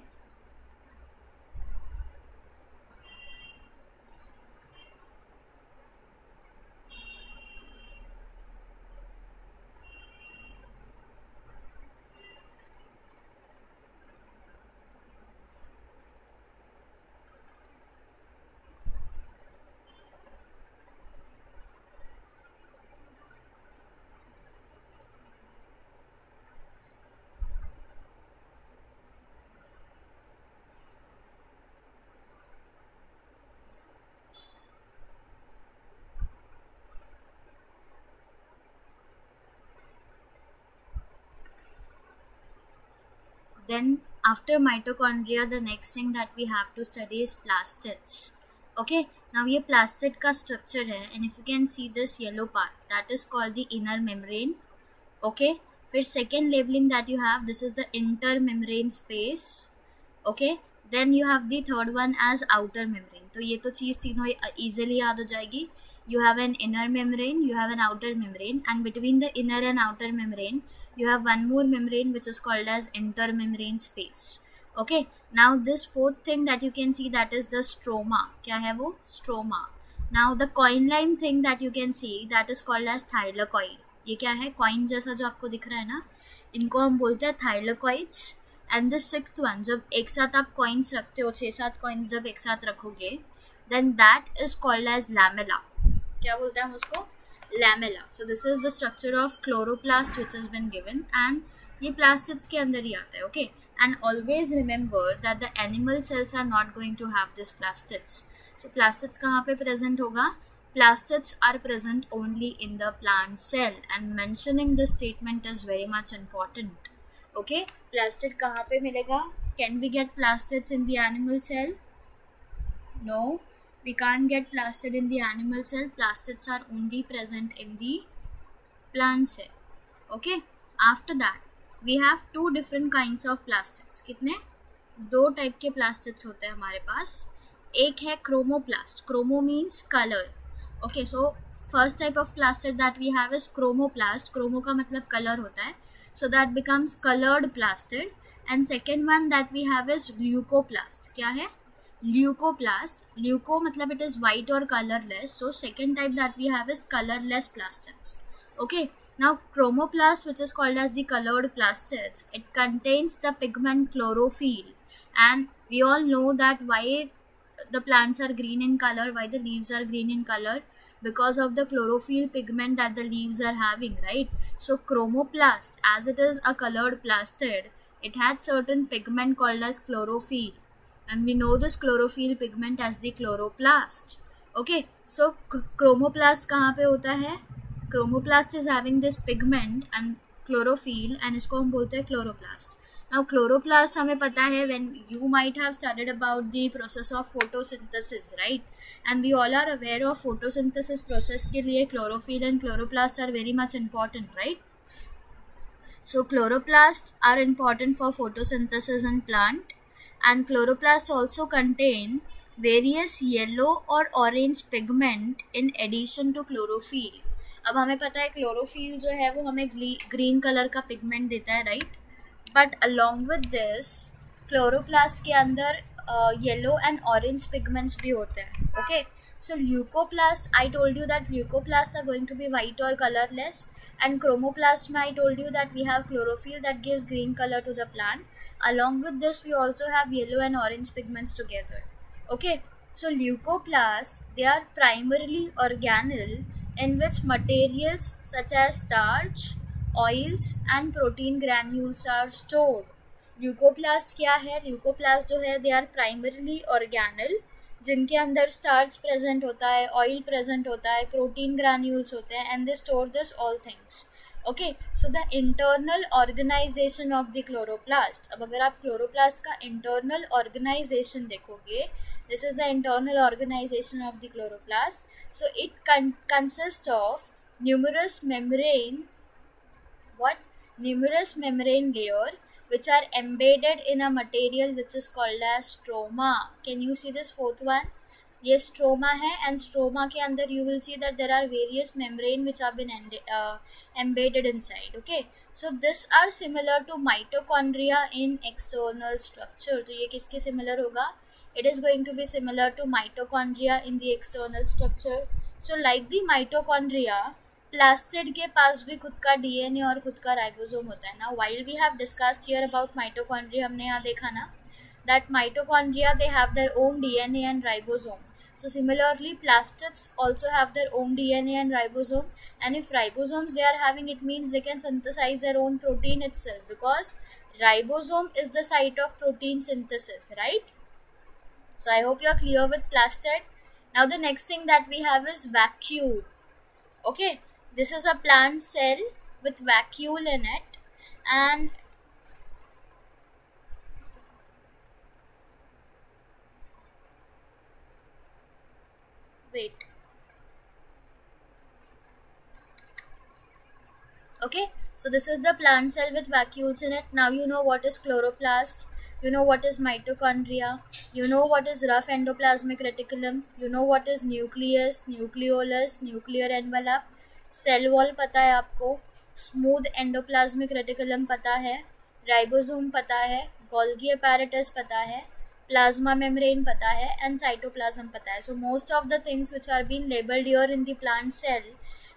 after mitochondria the next thing that we have to study is plastids okay now ye plastid ka structure hai and if you can see this yellow part that is called the inner membrane okay fir second labeling that you have this is the inter membrane space okay then you have the third one as outer membrane to ye to cheez teeno easily yaad ho jayegi you have an inner membrane you have an outer membrane and between the inner and outer membrane you have one more membrane which is called as intermembrane space okay now this fourth thing that you can see that is the stroma kya hai wo stroma now the coin line thing that you can see that is called as thylakoid ye kya hai coin jaisa jo aapko dikh raha hai na इनको हम बोलते हैं thylakoids and this six one जब एक साथ आप coins रखते हो छः सात कॉइन्स जब एक साथ रखोगे then that is called as lamella क्या बोलते हैं हम उसको lamella so this is the structure of chloroplast which is been given and ये प्लास्टिक्स के अंदर ही आता है okay and always remember that the animal cells are not going to have this plastids so plastids कहाँ पे present होगा plastids are present only in the plant cell and mentioning this statement is very much important okay plastid kahan pe milega can we get plastids in the animal cell no we can't get plastid in the animal cell plastids are only present in the plant cell okay after that we have two different kinds of plastids kitne do type ke plastids hote हैं hamare paas ek hai chromoplast chromo means color okay so first type of plastid that we have is chromoplast chromo ka matlab color hota hai so that becomes colored plastid and second one that we have is leucoplast kya hai leucoplast leuco matlab it is white or colorless so second type that we have is colorless plastids okay now chromoplast which is called as the colored plastids it contains the pigment chlorophyll and we all know that why the plants are green in color why the leaves are green in color because of the chlorophyll pigment that the leaves are having right so chromoplast as it is a colored plastid it had certain pigment called as chlorophyll and we know this chlorophyll pigment as the chloroplast okay so chromoplast kahan pe hota hai chromoplast is having this pigment and chlorophyll and isko hum bolte hai chloroplast now chloroplast hame pata hai when you might have studied about the process of photosynthesis right and we all are aware of photosynthesis process ke liye chlorophyll and chloroplast are very much important right so chloroplasts are important for photosynthesis in plant and chloroplast also contain various yellow or orange pigment in addition to chlorophyll. अब हमें पता है chlorophyll जो है वो हमें green colour का pigment देता है right but along with this chloroplast के अंदर येलो एंड ऑरेंज पिगमेंट्स भी होते हैं okay so leucoplast I told you that leucoplast are going to be white और colourless and chromoplast i told you that we have chlorophyll that gives green color to the plant along with this we also have yellow and orange pigments together okay so leucoplast they are primarily organelle in which materials such as starch oils and protein granules are stored leucoplast क्या है leucoplast जो है they are primarily organelle जिनके अंदर starch present होता है oil present होता है प्रोटीन ग्रैन्यूल्स होते हैं and they store this all things okay so the internal organisation of the chloroplast अब अगर आप क्लोरोप्लास्ट का इंटरनल ऑर्गेनाइजेशन देखोगे this is the internal organisation of the chloroplast so it consist of numerous membrane what numerous membrane layer which are embedded in a material which is called as stroma can you see this fourth one ये stroma है and stroma के अंदर you will see that there are various membrane which are been embedded inside okay so this are similar to mitochondria in external structure तो ये किसके similar होगा it is going to be similar to mitochondria in the external structure so like the mitochondria plastid के पास भी खुद का DNA और खुद का राइबोसोम होता है ना while we have discussed here about mitochondria हमने यहाँ देखा ना that mitochondria they have their own DNA and ribosome so similarly plastids also have their own DNA and ribosome and if ribosomes they are having it means they can synthesize their own protein it's because ribosome is the site of protein synthesis right so I hope you are clear with plastid now the next thing that we have is vacuole okay This is a plant cell with vacuole in it and wait okay so this is the plant cell with vacuoles in it now you know what is chloroplast you know what is mitochondria you know what is rough endoplasmic reticulum you know what is nucleus nucleolus nuclear envelope cell wall पता है आपको smooth endoplasmic reticulum पता है ribosome पता है Golgi apparatus पता है plasma membrane पता है एंड साइटोप्लाज्म पता है so most of the things which are been labelled your in the plant cell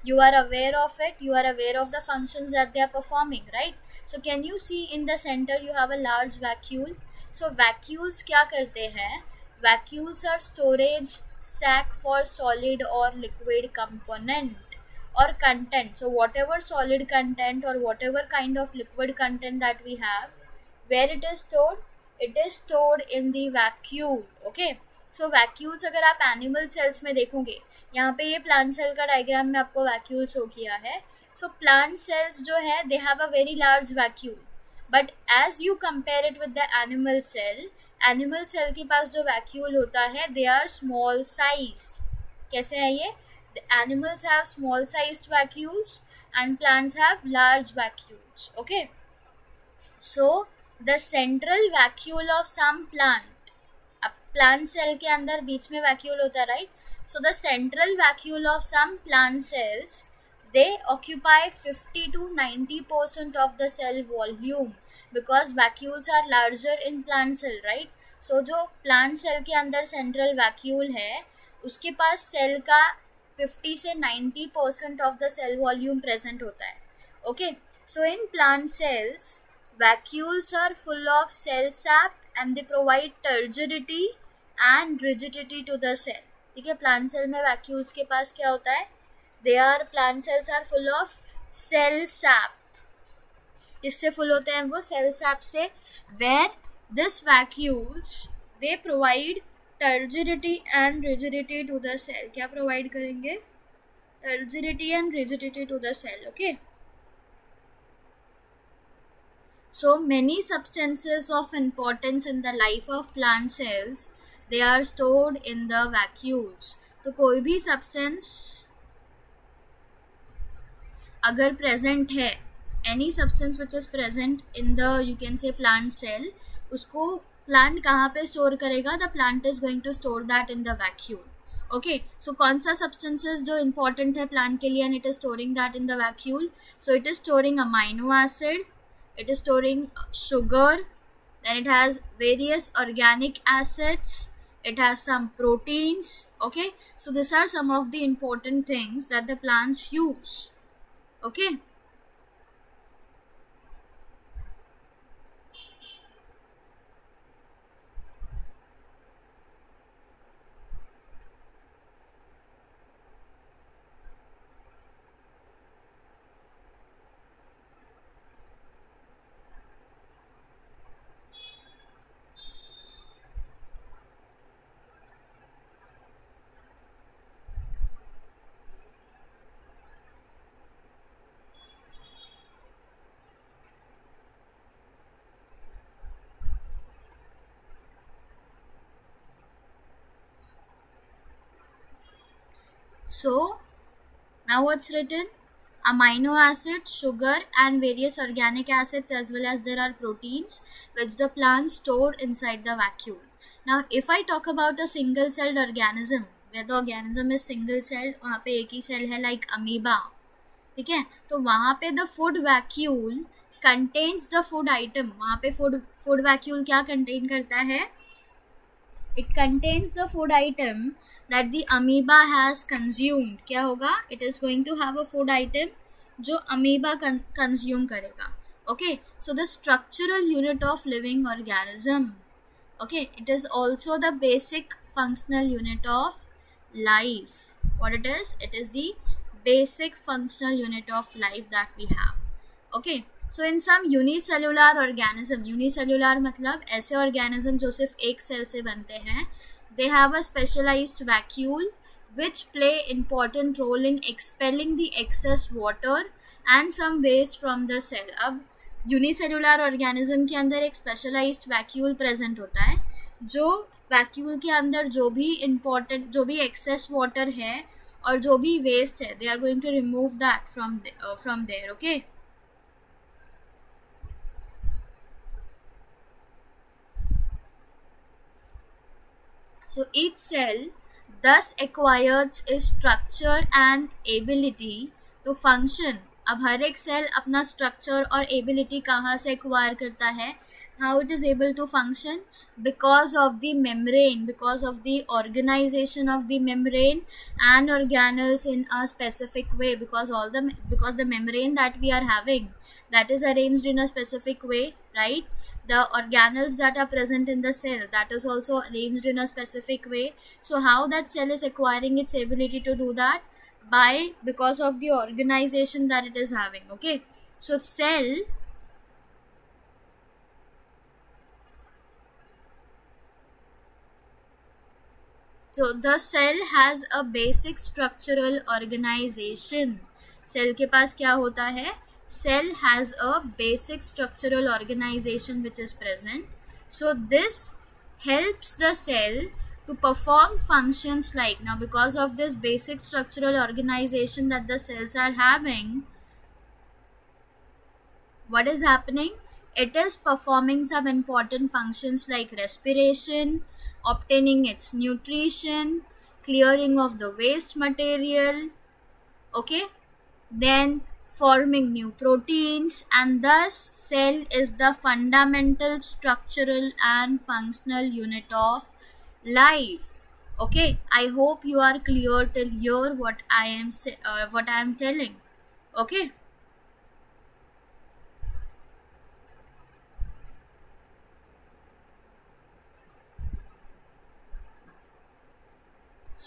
you are aware of it you are aware of the function that they are performing right so can you see in the centre you have a large vacuole so vacuoles क्या करते हैं vacuoles are storage sac for solid और liquid component or content so whatever solid content or whatever kind of liquid content that we have where it is stored it is stored in the vacuole okay so so, vacuoles अगर आप animal cells में देखोगे यहाँ पे ये plant cell का diagram में आपको वैक्यूल शो किया है सो प्लांट सेल्स जो है they have a very large vacuole but as you compare it with the animal cell animal cell के पास जो वैक्यूल होता है दे आर स्मॉल साइज कैसे है ये animals have small sized vacuoles and plants have large vacuoles okay so the central vacuole of some plant a plant cell ke andar beech mein vacuole hota right so the central vacuole of some plant cells they occupy 50 to 90 percent of the cell volume because vacuoles are larger in plant cell right so jo plant cell ke andar central vacuole hai uske paas cell ka fifty से ninety percent of the cell volume present होता है okay so in plant cells vacuoles are full of cell sap and they provide turgidity and rigidity to the cell ठीक है plant cell में vacuoles के पास क्या होता है they are plant cells are full of cell sap किससे full होते हैं वो सेल सैप से where this vacuoles they provide turgidity and rigidity to the cell क्या प्रोवाइड करेंगे turgidity and rigidity to the cell okay so many substances of importance in the life of plant cells they are stored in the vacuoles तो कोई भी substance अगर present है any substance which is present in the you can say plant cell उसको plant कहाँ पे store करेगा the plant is going to store that in the vacuum okay so कौन सा सब्सटेंसेस जो इंपॉर्टेंट है प्लांट के लिए and it is storing that in the vacuole so it is storing amino acid it is storing sugar then it has various organic acids it has some proteins okay so this are some of the important things that the plants use okay So now what's written? Amino acid sugar and various organic acids as well as there are proteins which the plants store inside the vacuole. Now if I talk about a single celled organism where the organism is single celled wahan pe ek hi cell hai like amoeba theek hai to wahan pe the food vacuole contains the food item wahan pe food food vacuole kya contain karta hai it contains the food item that the amoeba has consumed क्या होगा it is going to have a food item जो amoeba consume करेगा okay so the structural unit of living organism okay it is also the basic functional unit of life what it is it is the basic functional unit of life that we have okay so in some unicellular organism unicellular मतलब ऐसे organism जो सिर्फ एक cell से बनते हैं they have a specialised vacuole which play important role in expelling the excess water and some waste from the cell अब unicellular organism के अंदर एक स्पेशलाइज्ड वैक्यूल प्रेजेंट होता है जो वैक्यूल के अंदर जो भी इम्पॉर्टेंट जो भी एक्सेस वाटर है और जो भी वेस्ट है they are going to remove that from from there okay so each cell thus acquires its structure and ability to function अब हर एक सेल अपना स्ट्रक्चर और एबिलिटी कहाँ से एक्वायर करता है how it is able to function because of the membrane because of the organisation of the membrane and organelles in a specific way because all the because the membrane that we are having that is arranged in a specific way right the organelles that are present in the cell that is also arranged in a specific way so how that cell is acquiring its ability to do that by because of the organization that it is having okay so cell so the cell has a basic structural organization cell ke paas kya hota hai cell has a basic structural organization which is present. So this helps the cell to perform functions like now because of this basic structural organization that the cells are having what is happening it is performing some important functions like respiration obtaining its nutrition clearing of the waste material okay then forming new proteins and thus cell is the fundamental structural and functional unit of life okay i hope you are clear till here what i am uh, what i am telling okay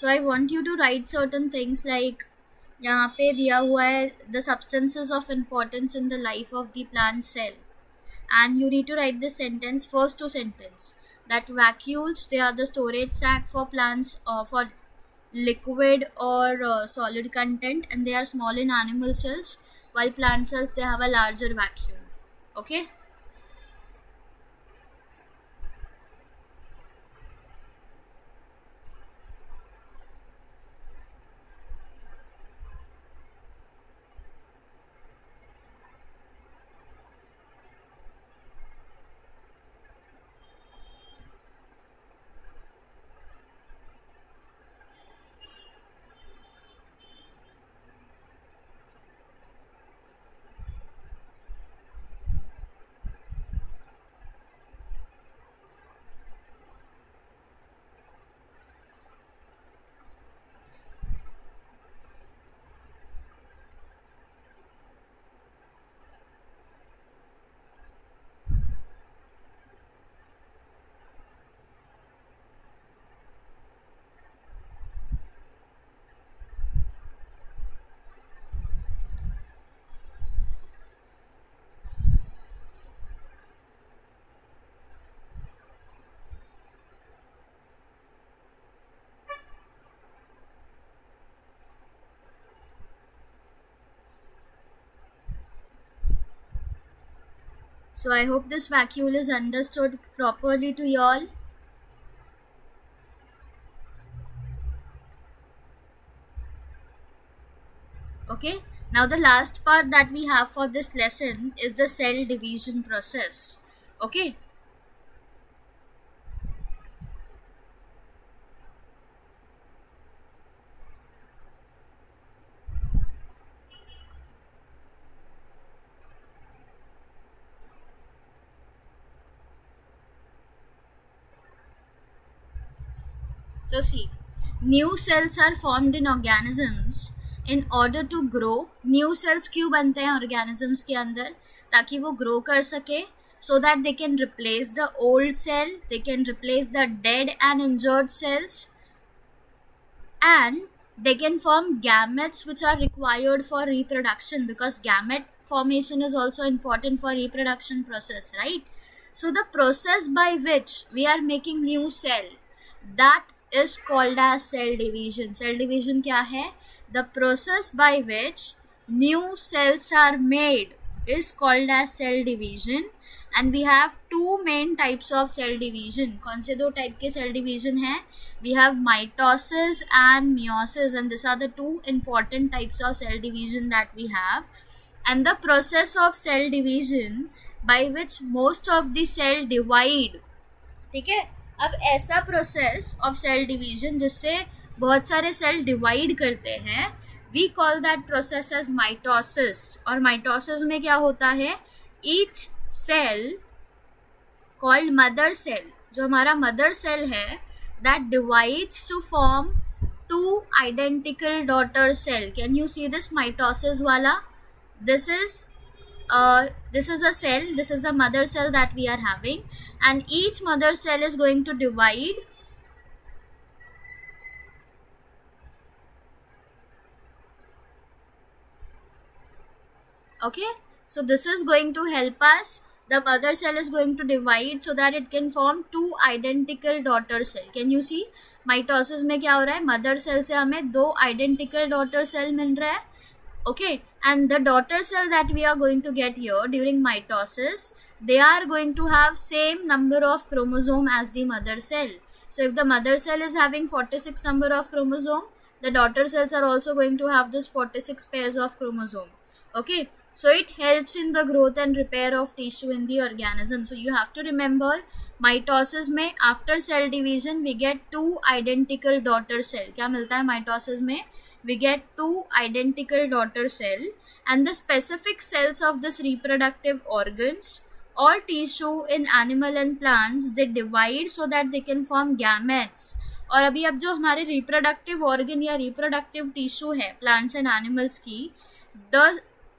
so i want you to write certain things like यहाँ पे दिया हुआ है the substances of importance in the life of the plant cell and you need to write this sentence first two sentence that vacuoles they are the storage sac for plants for liquid और solid content and they are small in animal cells while plant cells they have a larger vacuum okay So I hope this vacuole is understood properly to you all. Okay, now the last part that we have for this lesson is the cell division process. Okay, So see, new cells are formed in organisms in order to grow. New cells क्यों बनते हैं organisms के अंदर ताकि वो grow कर सके so that they can replace the old cell, they can replace the dead and injured cells and they can form gametes which are required for reproduction because gamete formation is also important for reproduction process right so the process by which we are making new cell that is called as cell division cell division क्या है the process by which new cells are made is called as cell division and we have two main types of cell division कौन से दो type के cell division हैं we have mitosis and meiosis and this are the two important types of cell division that we have and the process of cell division by which most of the cell divide ठीक है अब ऐसा process of cell division जिससे बहुत सारे cell divide करते हैं we call that process as mitosis और माइटोसिस में क्या होता है each cell called mother cell जो हमारा मदर सेल है that divides to form two identical daughter cell can you see this mitosis वाला this is uh, this is a cell this is the mother cell that we are having and each mother cell is going to divide okay so this is going to help us the mother cell is going to divide so that it can form two identical daughter cell can you see mitosis mein kya ho raha hai mother cell se hame do identical daughter cell mil raha hai okay and the daughter cell that we are going to get here during mitosis they are going to have same number of chromosome as the mother cell so if the mother cell is having 46 number of chromosome the daughter cells are also going to have this 46 pairs of chromosome okay so it helps in the growth and repair of tissue in the organism so you have to remember mitosis में after cell division we get two identical daughter cell क्या मिलता है mitosis में we get two identical daughter cell and the specific cells of this reproductive organs or tissue in animal and plants they divide so that they can form gametes और अभी अब जो हमारे reproductive organ या reproductive tissue है plants and animals की the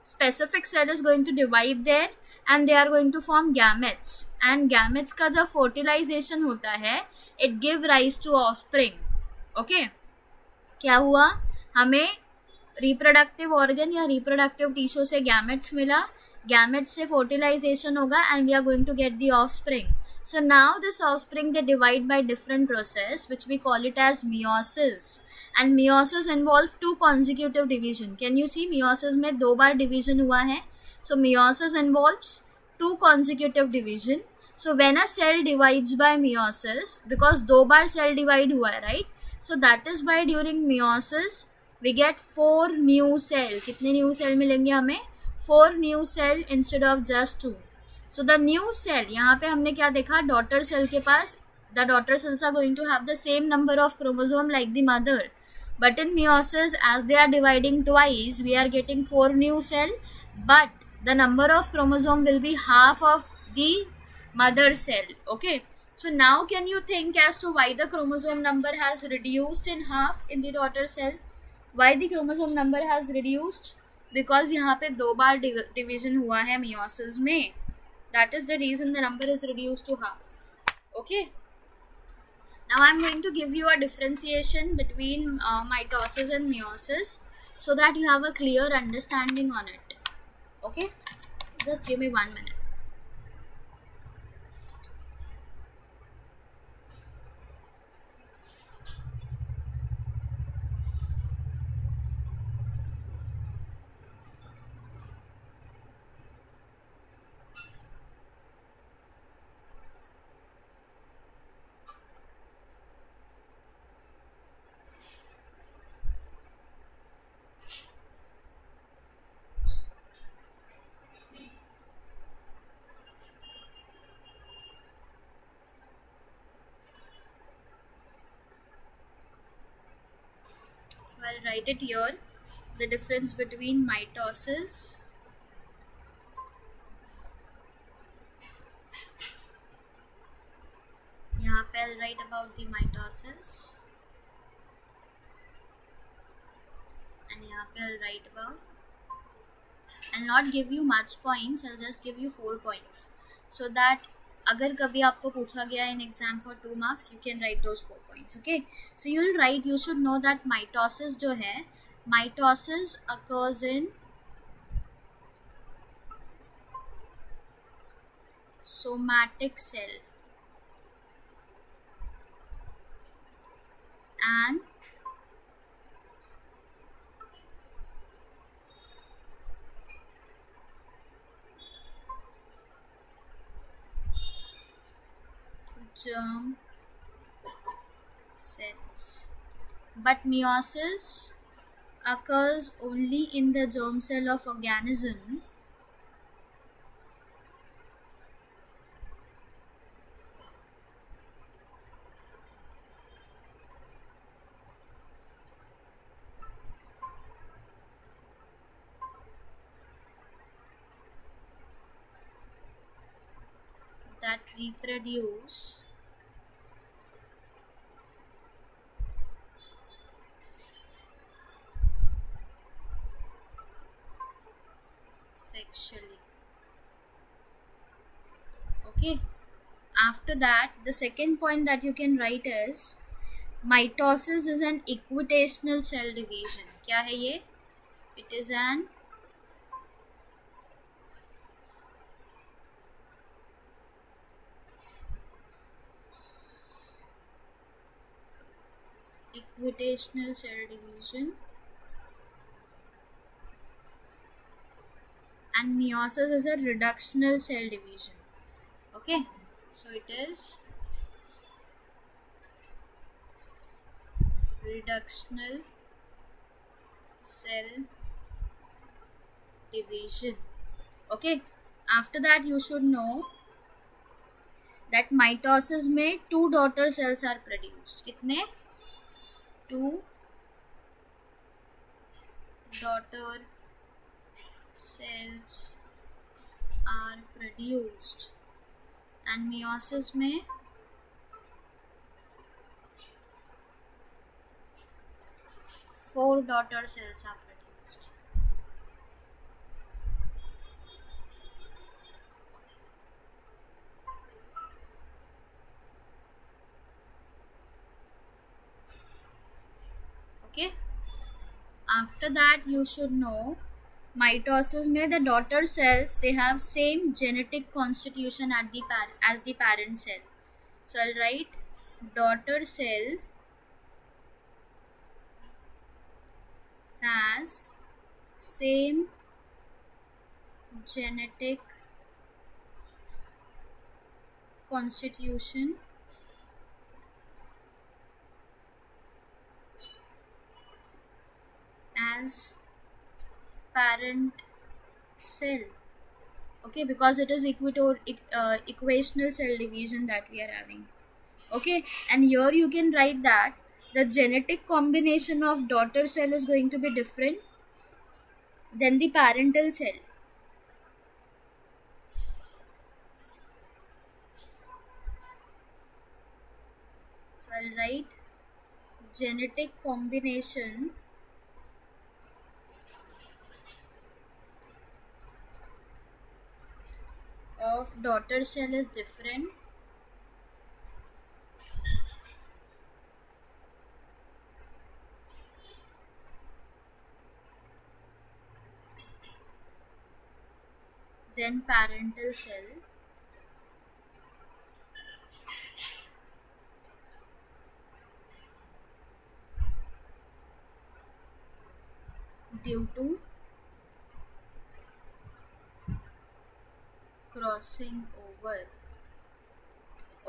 specific cell is going to divide there and they are going to form gametes and gametes का जब फर्टिलाइजेशन होता है it give rise to off okay क्या हुआ हमें रिप्रोडक्टिव ऑर्गन या रिप्रोडक्टिव टिश्यू से गैमेट्स मिला गैमेट से फर्टिलाइजेशन होगा and we are going to get the offspring so now this off spring they divide by different process which we call it as meiosis and meiosis involve two consecutive division can you see meiosis में दो बार division हुआ है so meiosis involve two consecutive division so when a cell divide by meiosis because दो बार cell divide हुआ है right so that is by during meiosis we get four new cell कितने न्यू सेल मिलेंगे हमें four new cell instead of just two so the new cell यहाँ पे हमने क्या देखा डॉटर सेल के पास the daughter cells are going to have the same number of chromosome like the mother but in meiosis as they are dividing twice we are getting four new cell but the number of chromosome will be half of the mother cell okay so now can you think as to why the chromosome number has reduced in half in the daughter cell why the chromosome number has reduced because यहाँ पे दो बार division हुआ है meiosis में that is the reason the number is reduce to half okay now I am going to give you a differentiation between mitosis and meiosis so that you have a clear understanding on it okay just give me one minute I'll write it here the difference between mitosis यहाँ पे I'll write about the mitosis and यहाँ पे I'll write about I'll not give you much points I'll just give you four points so that अगर कभी आपको पूछा गया in exam for two marks you can write those four points okay so you will write you should know that mitosis जो है mitosis occurs in somatic cell and term sets. But meiosis occurs only in the germ cell of organism that reproduce sexually okay after that the second point that you can write is mitosis is an equitational cell division क्या है ये it is an equitational cell division and meiosis is a reductional cell division okay so it is reductional cell division okay after that you should know that mitosis mein two daughter cells are produced kitne two daughter cells are produced and meiosis may four daughter cells are produced okay after that you should know mitosis means the daughter cells they have same genetic constitution at the par as the parent cell so i'll write daughter cell has same genetic constitution as parent cell okay because it is equator, uh, equational cell division that we are having okay and here you can write that the genetic combination of daughter cell is going to be different than the parental cell so i'll write genetic combination of daughter cell is different then parental cell due to crossing over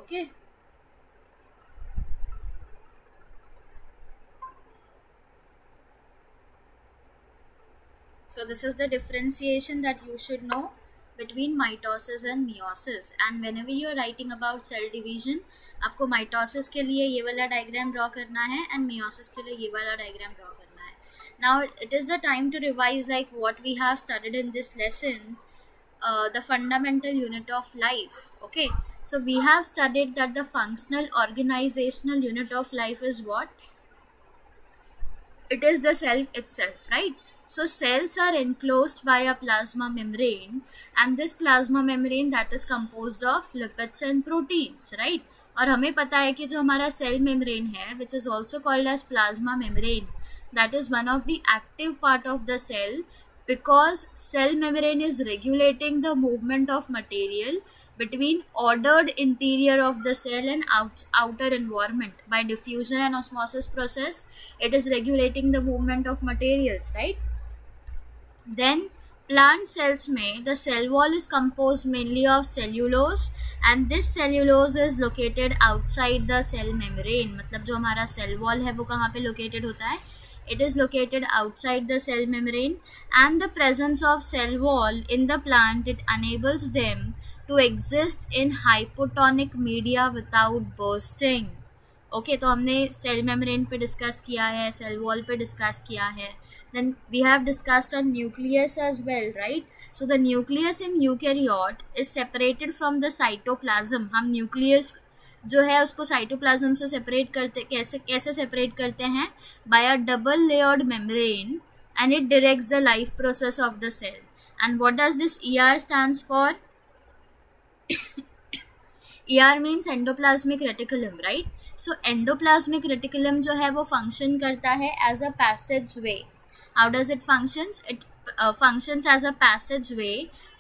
okay so this is the differentiation that you should know between mitosis and meiosis and whenever you are writing about cell division आपको mitosis के लिए ये वाला diagram draw करना है and meiosis के लिए ये वाला डायग्राम ड्रॉ करना है now it is the time to revise like what we have studied in this lesson the fundamental unit of life okay so we have studied that the functional organizational unit of life is what it is the cell itself right so cells are enclosed by a plasma membrane and this plasma membrane that is composed of lipids and proteins right और हमें पता है कि जो हमारा cell membrane है which is also called as plasma membrane that is one of the active part of the cell because cell membrane is regulating the movement of material between ordered interior of the cell and out, outer environment by diffusion and osmosis process it is regulating the movement of materials right then plant cells may the cell wall is composed mainly of cellulose and this cellulose is located outside the cell membrane matlab jo hamara cell wall hai wo kahan pe located hota hai it is located outside the cell membrane and the presence of cell wall in the plant it enables them to exist in hypotonic media without bursting okay okay, तो हमने cell membrane पे discuss किया है cell wall पे discuss किया है then we have discussed on nucleus as well right so the nucleus in eukaryote is separated from the cytoplasm हम nucleus जो है उसको साइटोप्लाज्म से सेपरेट करते कैसे कैसे सेपरेट करते हैं by a double layered membrane and it directs the life process of the cell and what does this ER stands for ER means endoplasmic reticulum right so endoplasmic reticulum जो है वो function करता है as a passageway how does it functions it a passageway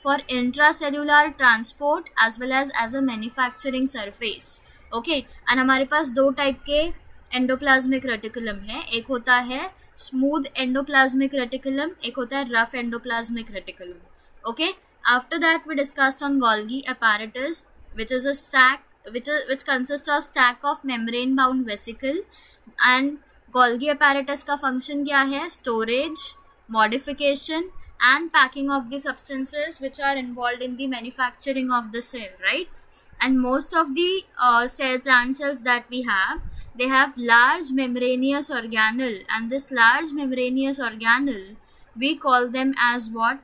for intra intracellular transport as well as as a manufacturing surface okay and हमारे पास दो type के endoplasmic reticulum है एक होता है स्मूथ एंडोप्लाज्मिक रेटिकुलम एक होता है rough endoplasmic reticulum okay after that we discussed on Golgi apparatus which is a sac which is which consists of stack of membrane bound vesicle and Golgi apparatus का function क्या है storage modification and packing of the substances which are involve in the manufacturing of the cell right and most of the uh, cell plant cells that we have they have large membranous organelle and this large membranous organelle we call them as what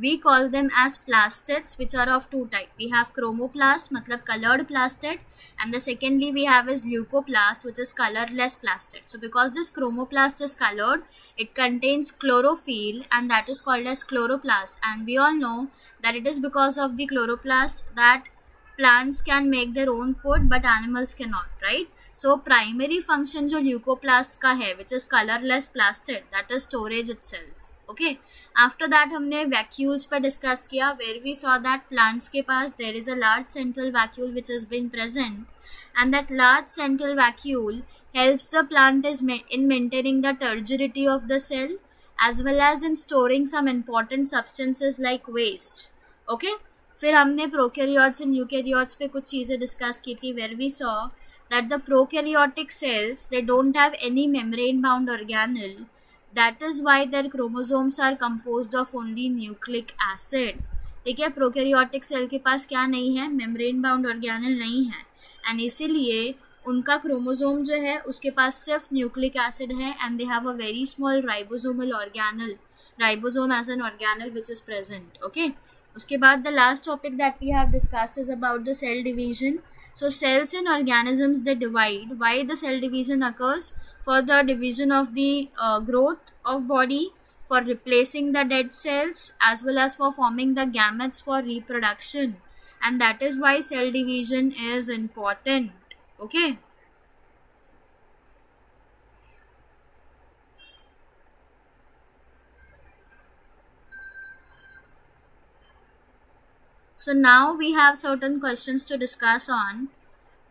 we call them as plastids which are of two type we have chromoplast matlab colored plastid and the secondly we have is leucoplast which is colorless plastid so because this chromoplast is colored it contains chlorophyll and that is called as chloroplast and we all know that it is because of the chloroplast that plants can make their own food but animals cannot right so primary function jo leucoplast ka hai which is colorless plastid that is storage itself okay after that हमने vacuoles पर discuss किया where we saw that plants के पास there is a large central vacuole which is been present and that large central vacuole helps the plant is in maintaining the turgidity of the cell as well as in storing some important substances like waste okay फिर हमने prokaryotes and eukaryotes पे कुछ चीज़ें discuss की थी where we saw that the prokaryotic cells they don't have any membrane bound organelle that is why their chromosomes are compose of only nucleic acid ठीक है prokaryotic cell के पास क्या नहीं है मेम्ब्रेन बाउंड ऑर्गेनल नहीं है एंड इसीलिए उनका क्रोमोजोम जो है उसके पास सिर्फ न्यूक्लिक एसिड है and they have a very small ribosomal organelle ribosome as an organelle which is present okay उसके बाद the last topic that we have discussed is about the cell division so cells in organisms they divide why the cell division occurs For the division of the uh, growth of body for replacing the dead cells as well as for forming the gametes for reproduction and that is why cell division is important okay So now we have certain questions to discuss on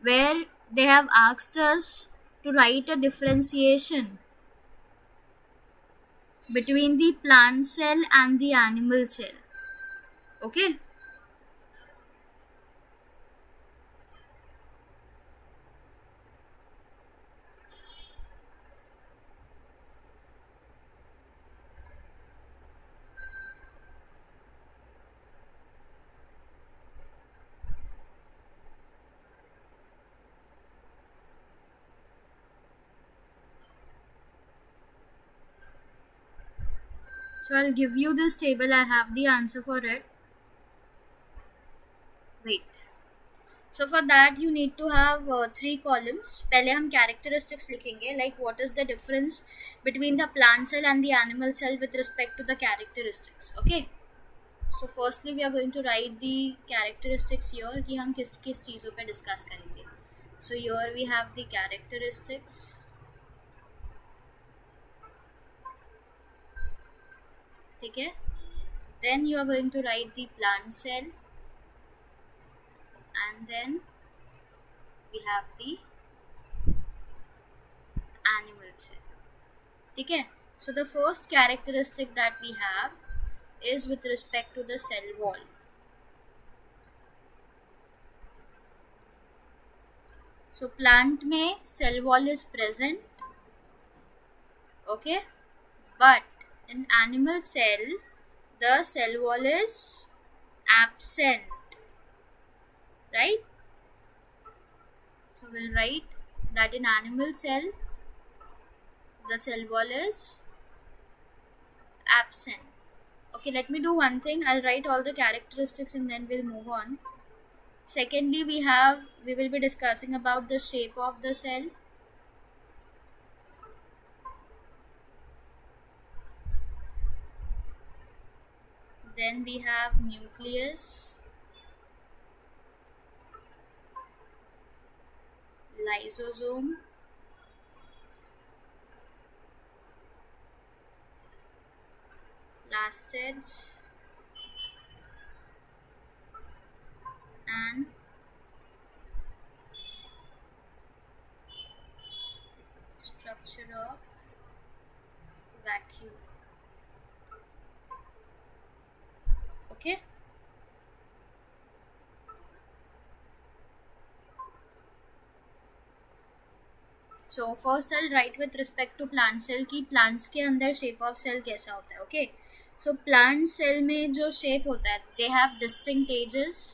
where they have asked us to write a differentiation between the plant cell and the animal cell okay So I'll give you this table. I have the answer for it. Wait. So for that you need to have uh, three columns. पहले हम characteristics लिखेंगे like what is the difference between the plant cell and the animal cell with respect to the characteristics. Okay. So firstly we are going to write the characteristics here कि हम किस किस चीज़ों पे discuss करेंगे. So here we have the characteristics. ठीक है then you are going to write the plant cell and then we have the animal cell ठीक है so the first characteristic that we have is with respect to the cell wall so plant में cell wall is present okay but In animal cell, the cell wall is absent. Right? So we'll write that in animal cell, the cell wall is absent. Okay, let me do one thing. I'll write all the characteristics and then we'll move on. Secondly, we have, we will be discussing about the shape of the cell. then we have nucleus lysosome plastids and structure of vacuole okay so first cell right with respect to plant cell की plants के अंदर shape of cell कैसा होता है okay so plant cell में जो shape होता है they have distinct edges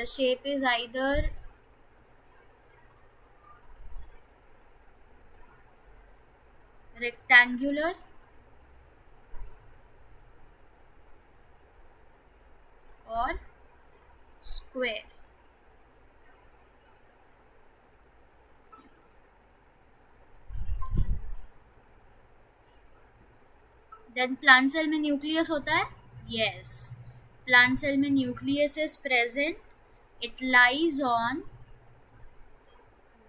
the shape is either rectangular और square देन प्लांट सेल में न्यूक्लियस होता है यस प्लांट सेल में nucleus is present it lies on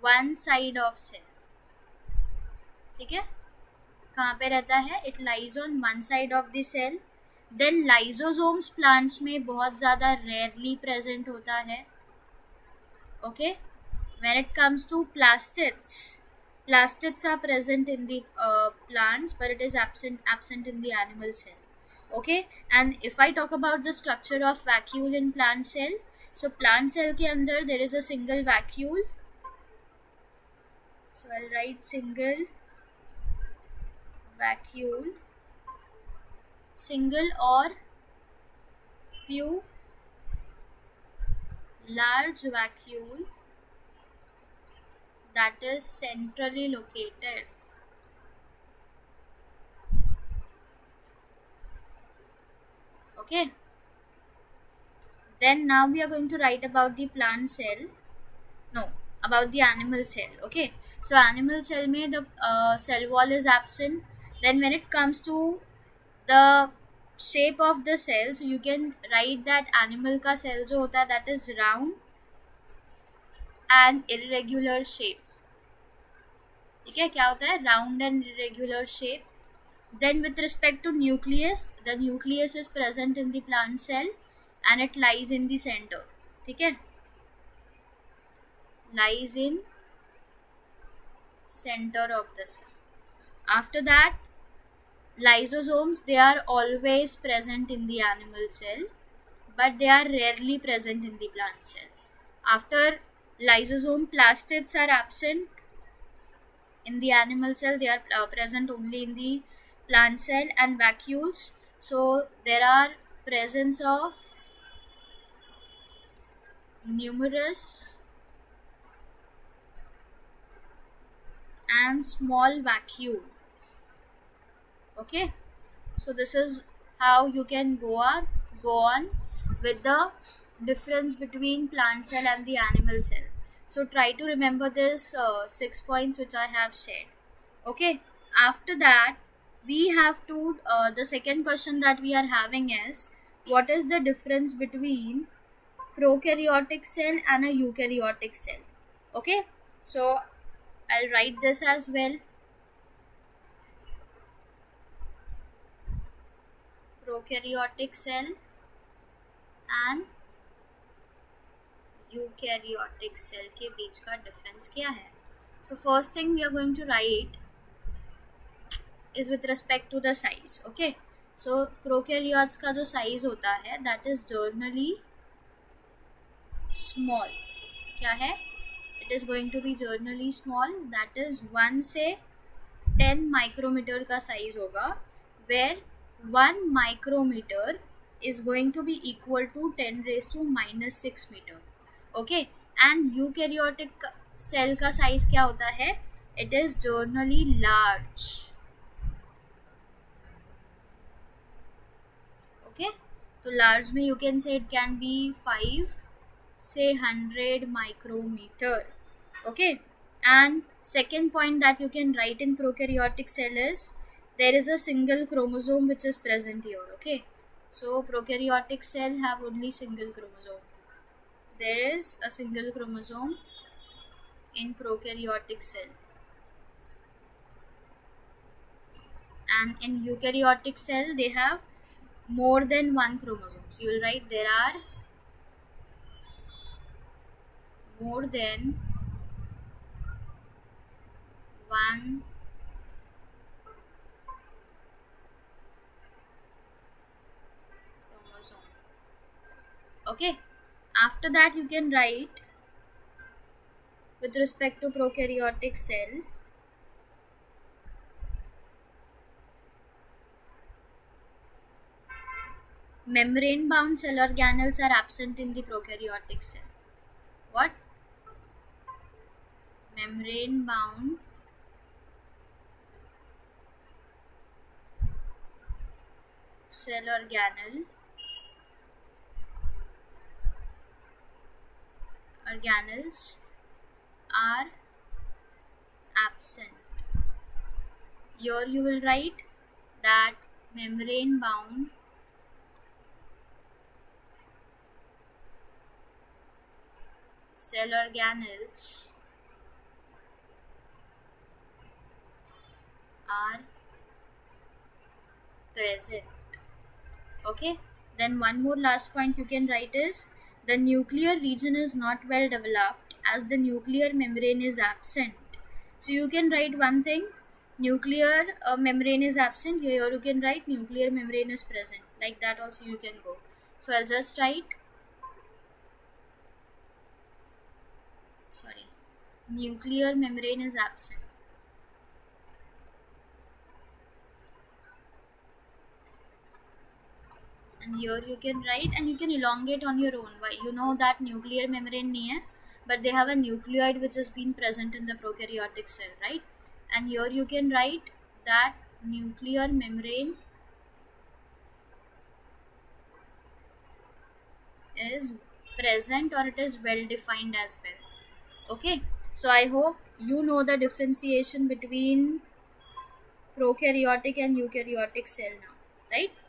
one side of cell ठीक है कहाँ पे रहता है it lies on one side of the cell then lysosomes plants में बहुत ज़्यादा रेयरली प्रेजेंट होता है okay when it comes to plastics plastics are present in the plants but it is absent absent in the animal cell okay and if I talk about the structure of vacuole in plant cell so plant cell के अंदर there is a single vacuole so I write single vacuole single or few large vacuole that is centrally located okay then now we are going to write about the plant cell no about the animal cell okay so animal cell may the uh, cell wall is absent then when it comes to the shape of the cell so you can write that animal ka cell jo hota hai that is round and irregular shape theek hai kya hota hai round and irregular shape then with respect to nucleus the nucleus is present in the plant cell and it lies in the center theek hai lies in center of the cell after that lysosomes they are always present in the animal cell but they are rarely present in the plant cell after lysosome plastids are absent in the animal cell they are uh, present only in the plant cell and vacuoles so there are presence of numerous and small vacuole okay so this is how you can go on go on with the difference between plant cell and the animal cell so try to remember this uh, six points which i have said okay after that we have to uh, the second question that we are having is what is the difference between prokaryotic cell and a eukaryotic cell okay so i'll write this as well prokaryotic cell and eukaryotic cell के बीच का difference क्या है so first thing we are going to write is with respect to the size okay so prokaryotes का जो size होता है that is generally small क्या है it is going to be generally small that is one से ten micrometer का size होगा where one micrometer is going to be equal to ten raise to minus six metre okay and eukaryotic cell का size क्या होता है it is generally large okay तो large में you can say it can be five से hundred micrometer okay and second point that you can right in prokaryotic cell is there is a single chromosome which is present here okay so prokaryotic cell have only single chromosome there is a single chromosome in prokaryotic cell and in eukaryotic cell they have more than one chromosome so you'll write there are more than one okay after that you can write with respect to prokaryotic cell membrane bound cell organelles are absent in the prokaryotic cell what membrane bound cell organelle organelles are absent. Here you will write that membrane bound cell organelles are present okay then one more last point you can write is the nuclear region is not well developed as the nuclear membrane is absent. So you can write one thing nuclear uh, membrane is absent here you can write nuclear membrane is present like that also you can go. So I'll just write sorry nuclear membrane is absent. and here you can write and you can elongate on your own why you know that nuclear membrane nahi but they have a nucleoid which has been present in the prokaryotic cell right and here you can write that nuclear membrane is present or it is well defined as well okay so i hope you know the differentiation between prokaryotic and eukaryotic cell now right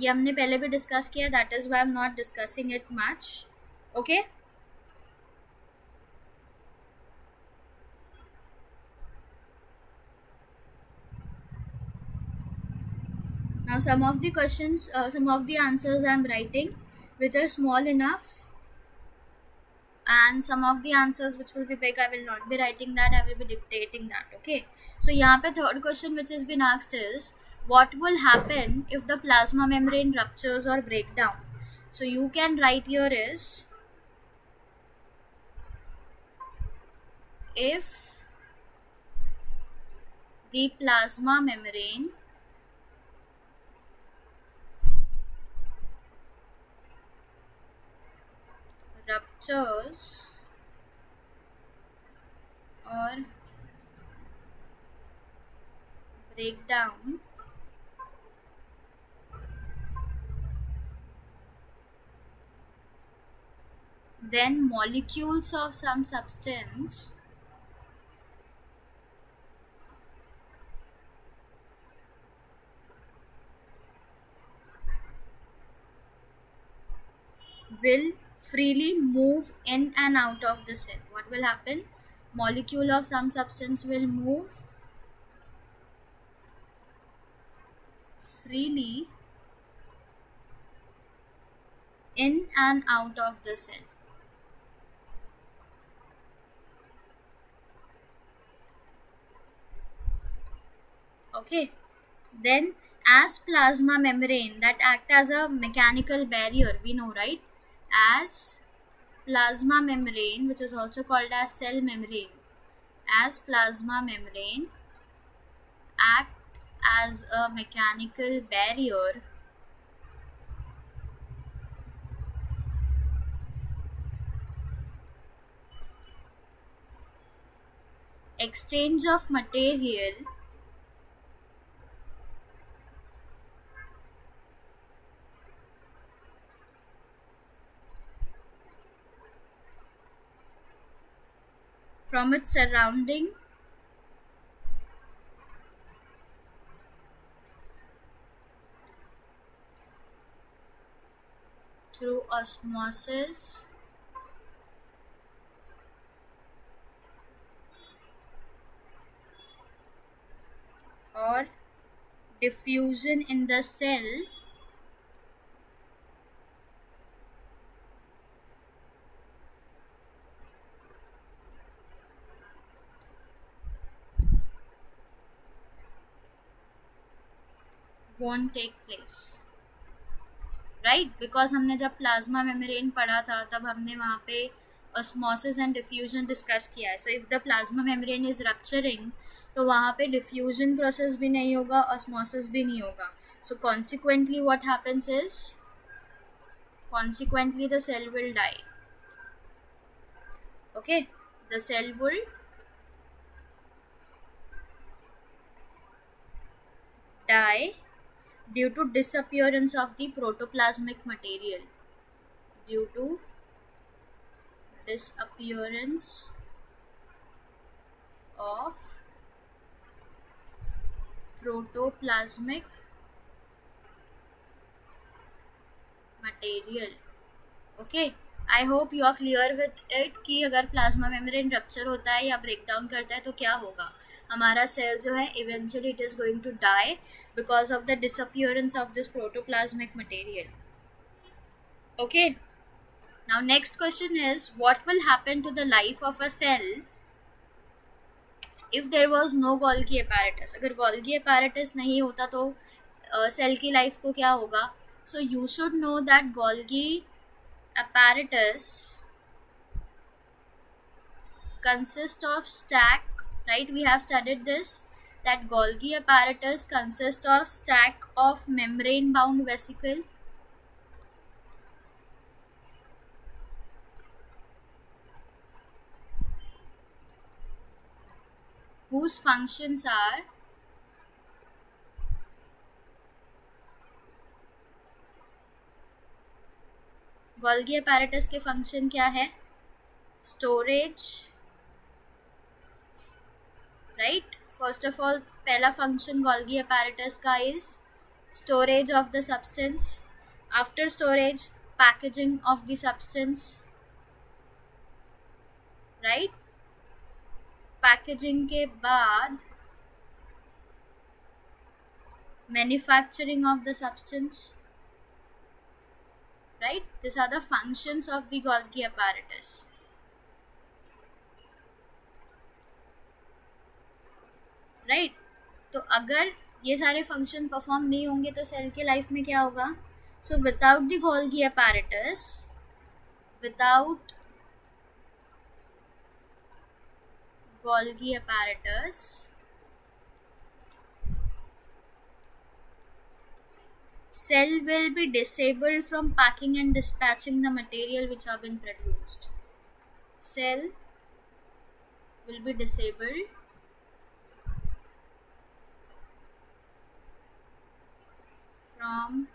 ये हमने पहले भी discuss किया that is why am not discussing it much okay now some of the questions uh, some of the answers i am writing which are small enough and some of the answers which will be big i will not be writing that i will be dictating that okay so here, the third question which has been asked is what will happen if the plasma membrane ruptures or break down. So you can write here is if the plasma membrane ruptures or breakdown then molecules of some substance will freely move in and out of the cell. What will happen? Molecule of some substance will move freely in and out of the cell. okay then as plasma membrane that act as a mechanical barrier we know right as plasma membrane which is also called as cell membrane as plasma membrane act as a mechanical barrier exchange of material from its surrounding through osmosis or diffusion in the cell won't take place right because हमने जब plasma membrane पढ़ा था तब हमने वहाँ पे osmosis and diffusion discuss किया है so if the plasma membrane is rupturing तो वहाँ पे diffusion process भी नहीं होगा osmosis भी नहीं होगा so consequently what happens is consequently the cell will die okay the cell will die due to disappearance of the protoplasmic material due to disappearance of protoplasmic material okay I hope you are clear with it कि अगर plasma membrane rupture होता है या breakdown करता है तो क्या होगा हमारा सेल जो है eventually it is going to die because of the disappearance of this protoplasmic material okay now next question is what will happen to the life of a cell if there was no Golgi apparatus अगर Golgi apparatus नहीं होता तो cell uh, की life को क्या होगा so you should know that Golgi apparatus consist of stack right we have studied this that Golgi apparatus consists of stack of membrane bound vesicle whose functions are Golgi apparatus के function क्या है storage right first of all पहला function Golgi apparatus का is storage of the substance after storage packaging of the substance right packaging के बाद manufacturing of the substance right this are the functions of the Golgi apparatus right तो अगर ये सारे function perform नहीं होंगे तो सेल के लाइफ में क्या होगा सो without the Golgi apparatus without Golgi apparatus cell will be disabled from packing and dispatching the material which are been produced cell will be disabled from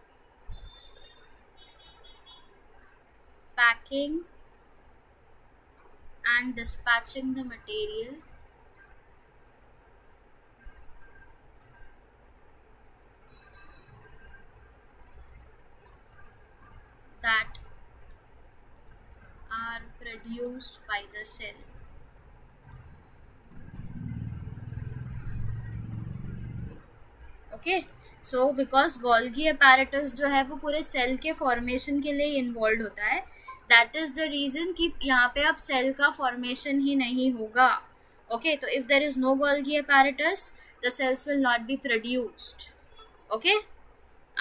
packing and dispatching the material that are produced by the cell. Okay. So because Golgi apparatus जो है वो पूरे cell के formation के लिए involve होता है that is the reason कि यहाँ पे अब सेल का फॉर्मेशन ही नहीं होगा ओके तो if there is no Golgi apparatus the cells will not be produced okay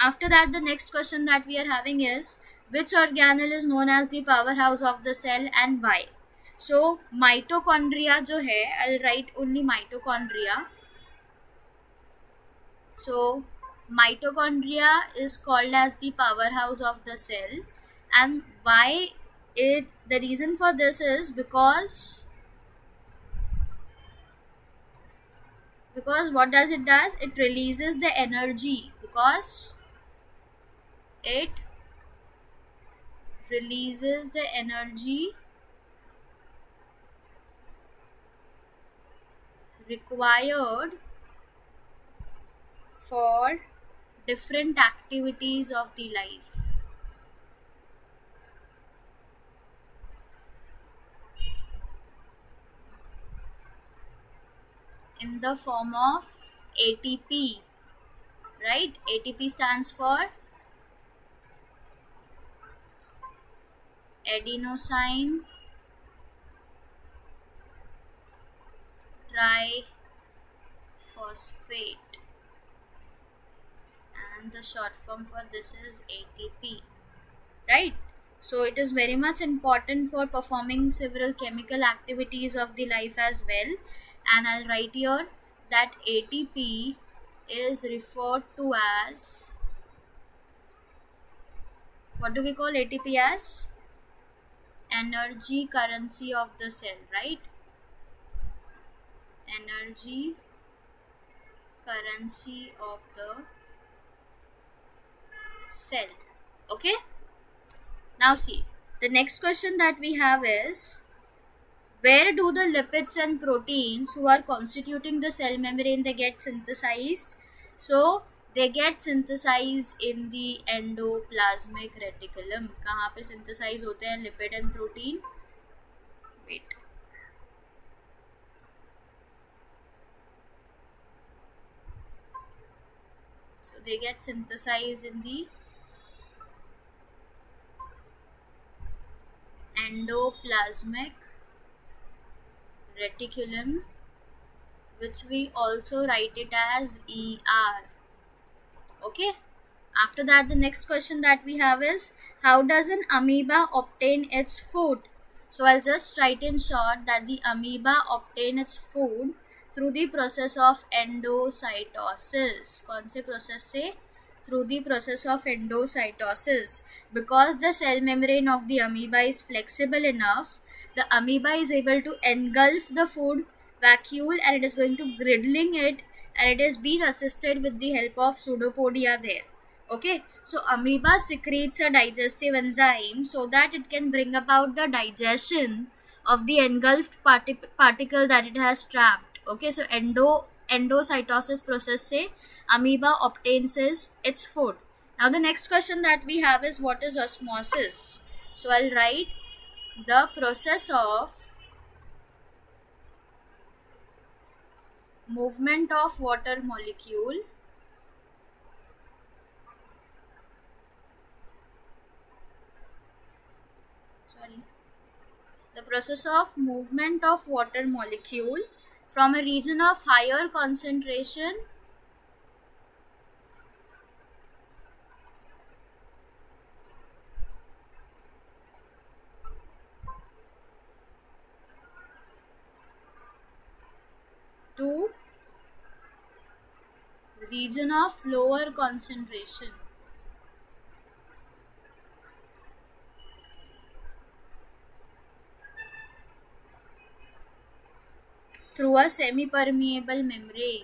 after that the next question that we are having is which organelle is known as the power house of the cell and by so mitochondria जो है I write only mitochondria so mitochondria is called as the powerhouse of the cell and why it the reason for this is because because what does it does it releases the energy because it releases the energy required for different activities of the life. in the form of ATP right ATP stands for adenosine triphosphate and the short form for this is ATP right so it is very much important for performing several chemical activities of the life as well and I'll write here that ATP is referred to as what do we call ATP as energy currency of the cell right energy currency of the cell okay now see the next question that we have is where do the lipids and proteins who are constituting the cell membrane they get synthesized so they get synthesized in the endoplasmic reticulum kahan pe synthesize hote hain lipid and protein wait so they get synthesized in the endoplasmic reticulum which we also write it as ER okay after that the next question that we have is how does an amoeba obtain its food so I'll just write in short that the amoeba obtain its food through the process of endocytosis कौन से process से through the process of endocytosis. Because the cell membrane of the amoeba is flexible enough, the amoeba is able to engulf the food vacuole and it is going to griddling it and it is being assisted with the help of pseudopodia there. Okay, so amoeba secretes a digestive enzyme so that it can bring about the digestion of the engulfed particle that it has trapped. Okay, so endo endocytosis process say amoeba obtains is its food. Now the next question that we have is what is osmosis? So I'll write the process of movement of water molecule sorry the process of movement of water molecule from a region of higher concentration to region of lower concentration. Through a semi-permeable membrane.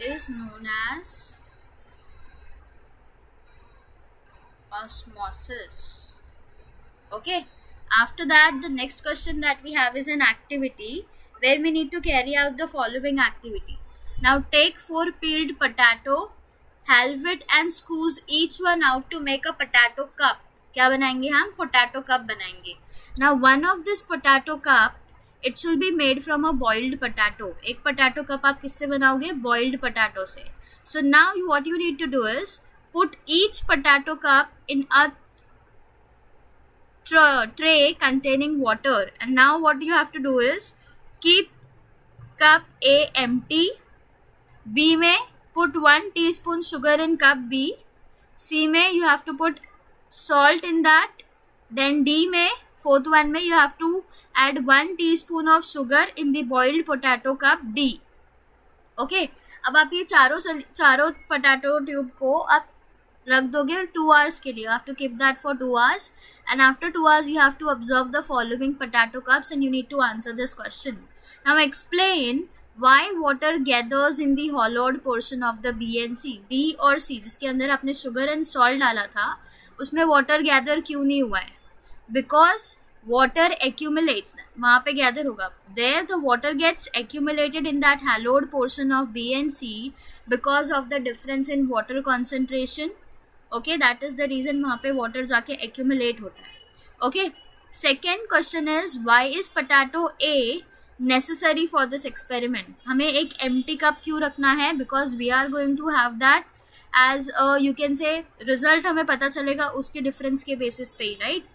is known as osmosis okay after that the next question that we have is an activity where we need to carry out the following activity. Now take 4 peeled potato, halve it and squeeze each one out to make a potato cup. क्या बनाएंगे हम potato cup बनाएंगे now one of this potato cup it should be made from a boiled potato एक potato cup आप किससे बनाओगे boiled potato से so now you what you need to do is put each potato cup in a tray containing water and now what you have to do is keep cup A empty B में put one teaspoon sugar in cup B C में you have to put salt in that then D में fourth one में you have to add one teaspoon of sugar in the boiled potato cup D okay अब आप ये चारों चारों potato tube को आप रख दोगे टू आवर्स के लिए have to keep that for two hours and after two hours you have to observe the following potato cups and you need to answer this question now explain why water gathers in the hollowed portion of the B and C D और C जिसके अंदर आपने sugar and salt डाला था उसमें water gather क्यों नहीं हुआ है बिकॉज वाटर एक्यूमुलेट्स वहाँ पे गैदर होगा there the water gets accumulated in that hollowed portion of B and C because of the difference in water concentration okay that is the reason वहाँ पे water जाके एक्यूमुलेट होता है okay second question is why is potato A necessary for this experiment हमें एक empty cup क्यों रखना है because we are going to have that as you can say result हमें पता चलेगा उसके डिफरेंस के बेसिस पे ही right right?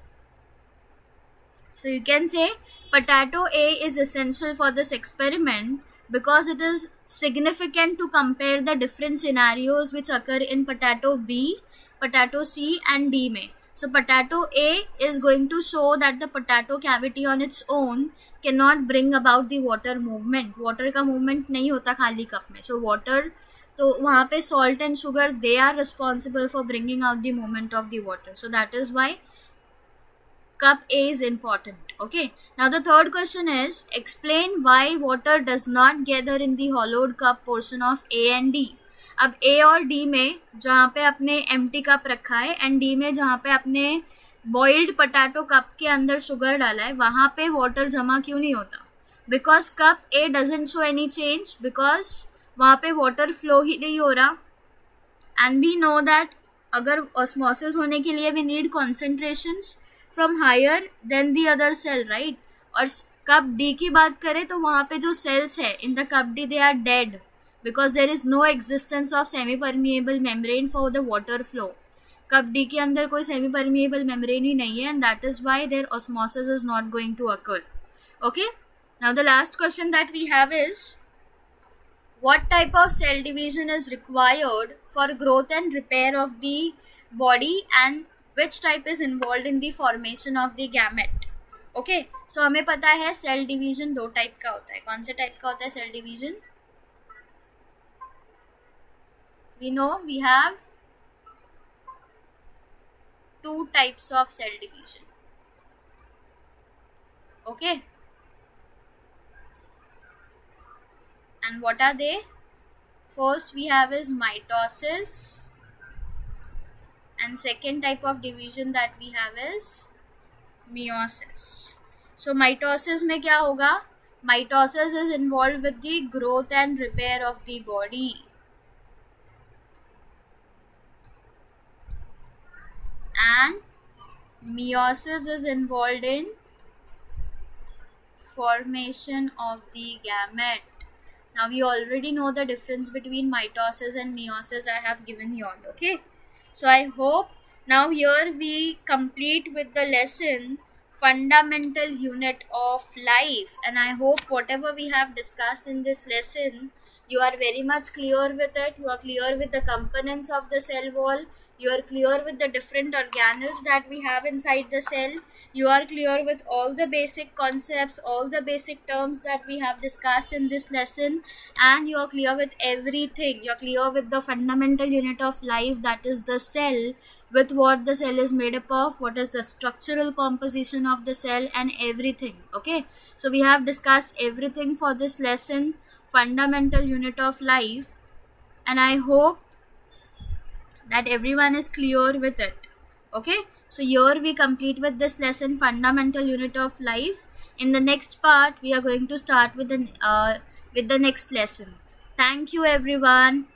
So you can say potato A is essential for this experiment because it is significant to compare the different scenarios which occur in potato B, potato C and D may. So potato A is going to show that the potato cavity on its own cannot bring about the water movement. Water ka movement nahi hota khali cup में. So water to wahan pe salt and sugar they are responsible for bringing out the movement of the water. So that is why cup A is important. Okay. Now the third question is explain why water does not gather in the hollowed cup portion of A and D. अब A और D में जहाँ पे अपने empty cup रखा है and D में जहाँ पे अपने boiled potato cup के अंदर sugar डाला है वहाँ पे water जमा क्यों नहीं होता Because cup A doesn't show any change because वहाँ पे water flow ही नहीं हो रहा and we know that अगर osmosis होने के लिए we need concentrations from higher than the other cell right और कप डी की बात करें तो वहाँ पे जो सेल्स है in the cup D they are dead because there is no existence of semi permeable membrane for the water flow cup D के अंदर कोई सेमी परमिएबल मेम्ब्रेन ही नहीं है and that is why there osmosis is not going to occur okay now the last question that we have is what type of cell division is required for growth and repair of the body and which type is involved in the formation of the gamete okay so हमें पता है cell division दो type का होता है कौन से type का होता है cell division we know we have two types of cell division okay and what are they first we have is mitosis and second type of division that we have is meiosis so mitosis में क्या होगा mitosis is involved with the growth and repair of the body and meiosis is involved in formation of the gamete now we already know the difference between mitosis and meiosis i have given you all okay so I hope now here we complete with the lesson fundamental unit of life and I hope whatever we have discussed in this lesson you are very much clear with it you are clear with the components of the cell wall you are clear with the different organelles that we have inside the cell you are clear with all the basic concepts all the basic terms that we have discussed in this lesson and you are clear with everything you're clear with the fundamental unit of life that is the cell with what the cell is made up of what is the structural composition of the cell and everything okay so we have discussed everything for this lesson fundamental unit of life and i hope that everyone is clear with it okay so here we complete with this lesson fundamental unit of life in the next part we are going to start with the uh, with the next lesson thank you everyone